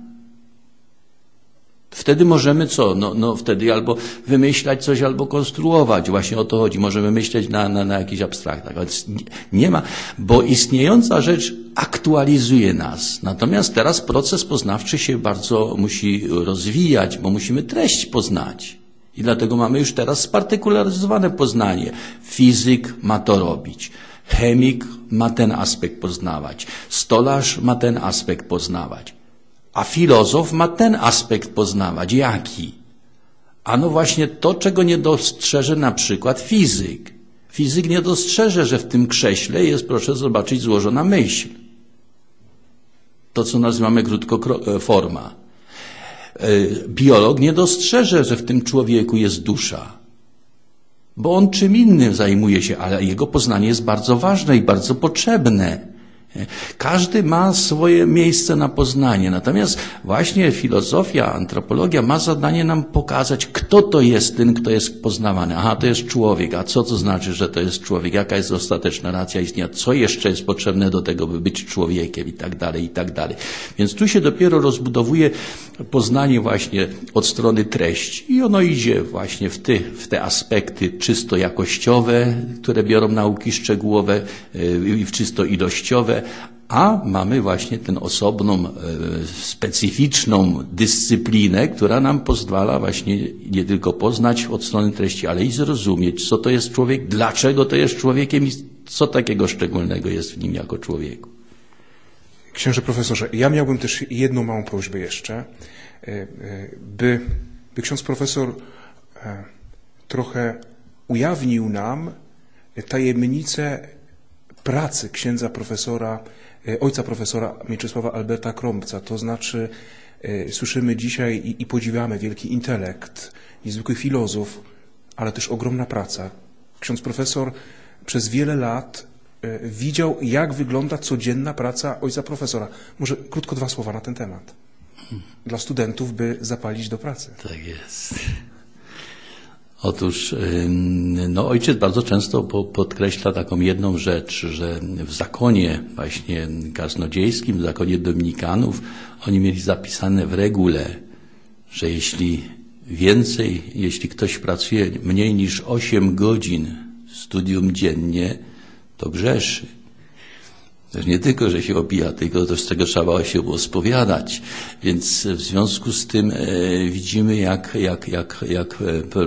Wtedy możemy co? No, no wtedy albo wymyślać coś, albo konstruować. Właśnie o to chodzi. Możemy myśleć na, na, na jakichś abstraktach. Nie, nie ma, bo istniejąca rzecz aktualizuje nas. Natomiast teraz proces poznawczy się bardzo musi rozwijać, bo musimy treść poznać. I dlatego mamy już teraz spartykularyzowane poznanie. Fizyk ma to robić. Chemik ma ten aspekt poznawać. Stolarz ma ten aspekt poznawać. A filozof ma ten aspekt poznawać. Jaki? Ano właśnie to, czego nie dostrzeże na przykład fizyk. Fizyk nie dostrzeże, że w tym krześle jest, proszę zobaczyć, złożona myśl. To, co nazywamy krótko forma. Biolog nie dostrzeże, że w tym człowieku jest dusza. Bo on czym innym zajmuje się, ale jego poznanie jest bardzo ważne i bardzo potrzebne. Każdy ma swoje miejsce na poznanie. Natomiast właśnie filozofia, antropologia ma zadanie nam pokazać, kto to jest ten, kto jest poznawany. Aha, to jest człowiek. A co to znaczy, że to jest człowiek? Jaka jest ostateczna racja istnienia? Co jeszcze jest potrzebne do tego, by być człowiekiem i tak dalej, i tak dalej. Więc tu się dopiero rozbudowuje poznanie właśnie od strony treści. I ono idzie właśnie w te, w te aspekty czysto jakościowe, które biorą nauki szczegółowe i czysto ilościowe, a mamy właśnie tę osobną, specyficzną dyscyplinę, która nam pozwala właśnie nie tylko poznać od strony treści, ale i zrozumieć, co to jest człowiek, dlaczego to jest człowiekiem i co takiego szczególnego jest w nim jako człowieku. Księże profesorze, ja miałbym też jedną małą prośbę jeszcze, by, by ksiądz profesor trochę ujawnił nam tajemnicę pracy księdza profesora, ojca profesora Mieczysława Alberta Krąbca. To znaczy, słyszymy dzisiaj i, i podziwiamy wielki intelekt, niezwykły filozof, ale też ogromna praca. Ksiądz profesor przez wiele lat widział, jak wygląda codzienna praca ojca profesora. Może krótko dwa słowa na ten temat. Dla studentów, by zapalić do pracy. Tak jest. Otóż no, ojciec bardzo często podkreśla taką jedną rzecz, że w zakonie właśnie kaznodziejskim, w zakonie dominikanów, oni mieli zapisane w regule, że jeśli więcej, jeśli ktoś pracuje mniej niż 8 godzin studium dziennie, to grzeszy. Też nie tylko, że się opija, tylko też z tego trzeba się było spowiadać. Więc w związku z tym e, widzimy, jak, jak, jak, jak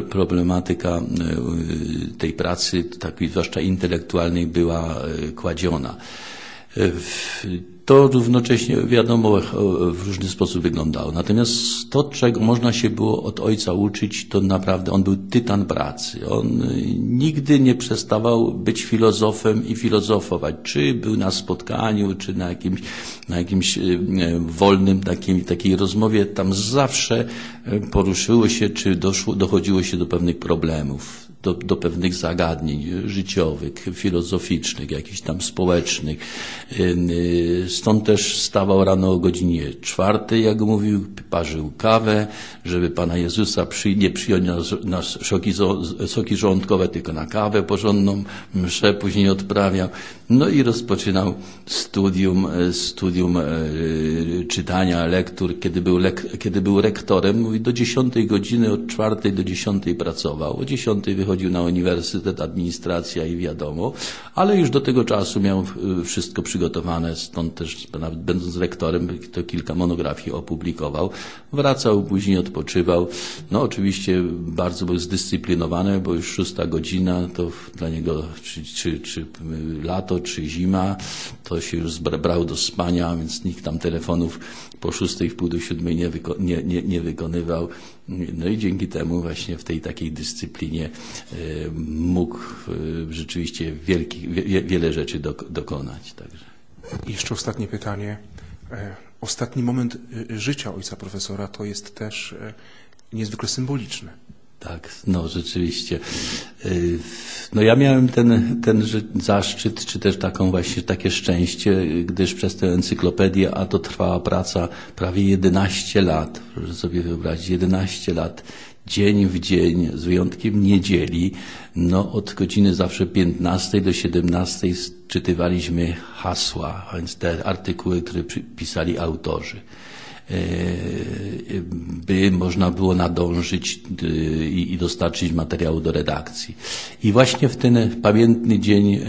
problematyka e, tej pracy, takiej zwłaszcza intelektualnej, była e, kładziona. To równocześnie wiadomo w różny sposób wyglądało. Natomiast to, czego można się było od ojca uczyć, to naprawdę on był tytan pracy. On nigdy nie przestawał być filozofem i filozofować. Czy był na spotkaniu, czy na jakimś, na jakimś wolnym takim, takiej rozmowie, tam zawsze poruszyło się, czy doszło, dochodziło się do pewnych problemów do, do pewnych zagadnień życiowych, filozoficznych, jakichś tam społecznych. Stąd też stawał rano o godzinie czwartej, jak mówił, parzył kawę, żeby Pana Jezusa przy, nie przyjąć na, na soki, soki żołądkowe, tylko na kawę porządną, mszę później odprawiał. No i rozpoczynał studium, studium czytania lektur, kiedy był, kiedy był rektorem. Mówi, do dziesiątej godziny, od czwartej do dziesiątej pracował. O dziesiątej wychodził na uniwersytet, administracja i wiadomo, ale już do tego czasu miał wszystko przygotowane, stąd też nawet będąc rektorem, to kilka monografii opublikował. Wracał, później odpoczywał. No oczywiście bardzo był zdyscyplinowany, bo już szósta godzina to dla niego czy, czy, czy lato, czy zima, to się już brał do spania, więc nikt tam telefonów po szóstej, w pół do siódmej nie, wyko nie, nie, nie wykonywał. No i dzięki temu właśnie w tej takiej dyscyplinie mógł rzeczywiście wielki, wie, wiele rzeczy do, dokonać. Także. Jeszcze ostatnie pytanie. Ostatni moment życia ojca profesora to jest też niezwykle symboliczny. Tak, no rzeczywiście. Y, No ja miałem ten, ten zaszczyt, czy też taką właśnie takie szczęście, gdyż przez tę encyklopedię, a to trwała praca prawie 11 lat, proszę sobie wyobrazić, 11 lat, dzień w dzień, z wyjątkiem niedzieli, no od godziny zawsze 15 do 17 czytywaliśmy hasła, a więc te artykuły, które pisali autorzy by można było nadążyć y, i dostarczyć materiału do redakcji. I właśnie w ten pamiętny dzień e,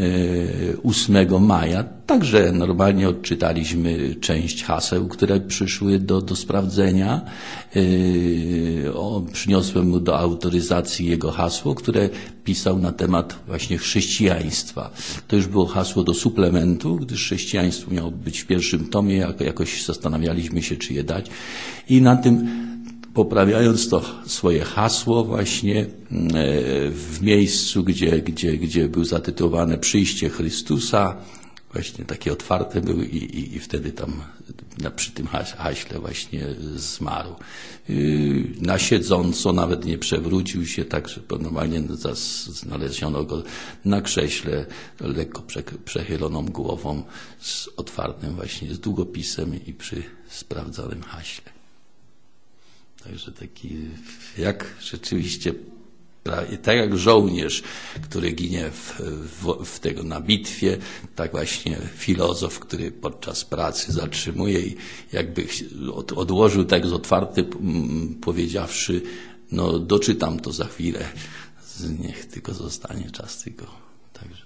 8 maja także normalnie odczytaliśmy część haseł, które przyszły do, do sprawdzenia. E, O, przyniosłem mu do autoryzacji jego hasło, które pisał na temat właśnie chrześcijaństwa. To już było hasło do suplementu, gdyż chrześcijaństwo miało być w pierwszym tomie, jako, jakoś zastanawialiśmy się, czy je dać. I na tym poprawiając to swoje hasło właśnie e, w miejscu, gdzie, gdzie, gdzie był zatytułowane Przyjście Chrystusa, właśnie takie otwarte były i, i, i wtedy tam na, przy tym haś- haśle właśnie zmarł. Yy, Na siedząco nawet nie przewrócił się, tak że normalnie znaleziono go na krześle, lekko prze, przechyloną głową, z otwartym właśnie, z długopisem i przy sprawdzonym haśle. Także taki, jak rzeczywiście, prawie, tak jak żołnierz, który ginie w, w, w tego na bitwie, tak właśnie filozof, który podczas pracy zatrzymuje i jakby od, odłożył tekst otwarty, powiedziawszy, no doczytam to za chwilę, niech tylko zostanie czas tylko. Także.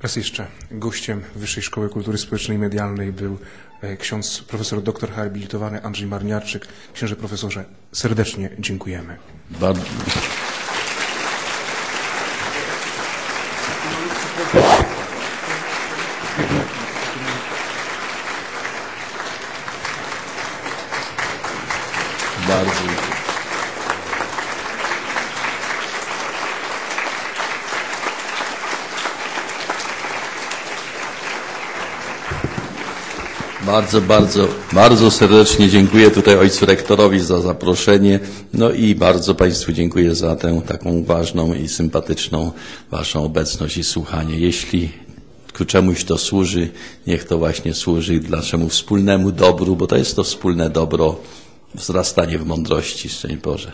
Raz jeszcze gościem Wyższej Szkoły Kultury Społecznej i Medialnej był e, ksiądz profesor doktor habilitowany Andrzej Marniarczyk. Księże profesorze, serdecznie dziękujemy. Bardzo, bardzo. Bardzo, bardzo, bardzo serdecznie dziękuję tutaj ojcu rektorowi za zaproszenie. No i bardzo Państwu dziękuję za tę taką ważną i sympatyczną Waszą obecność i słuchanie. Jeśli ku czemuś to służy, niech to właśnie służy naszemu wspólnemu dobru, bo to jest to wspólne dobro, wzrastanie w mądrości. Szczęść Boże.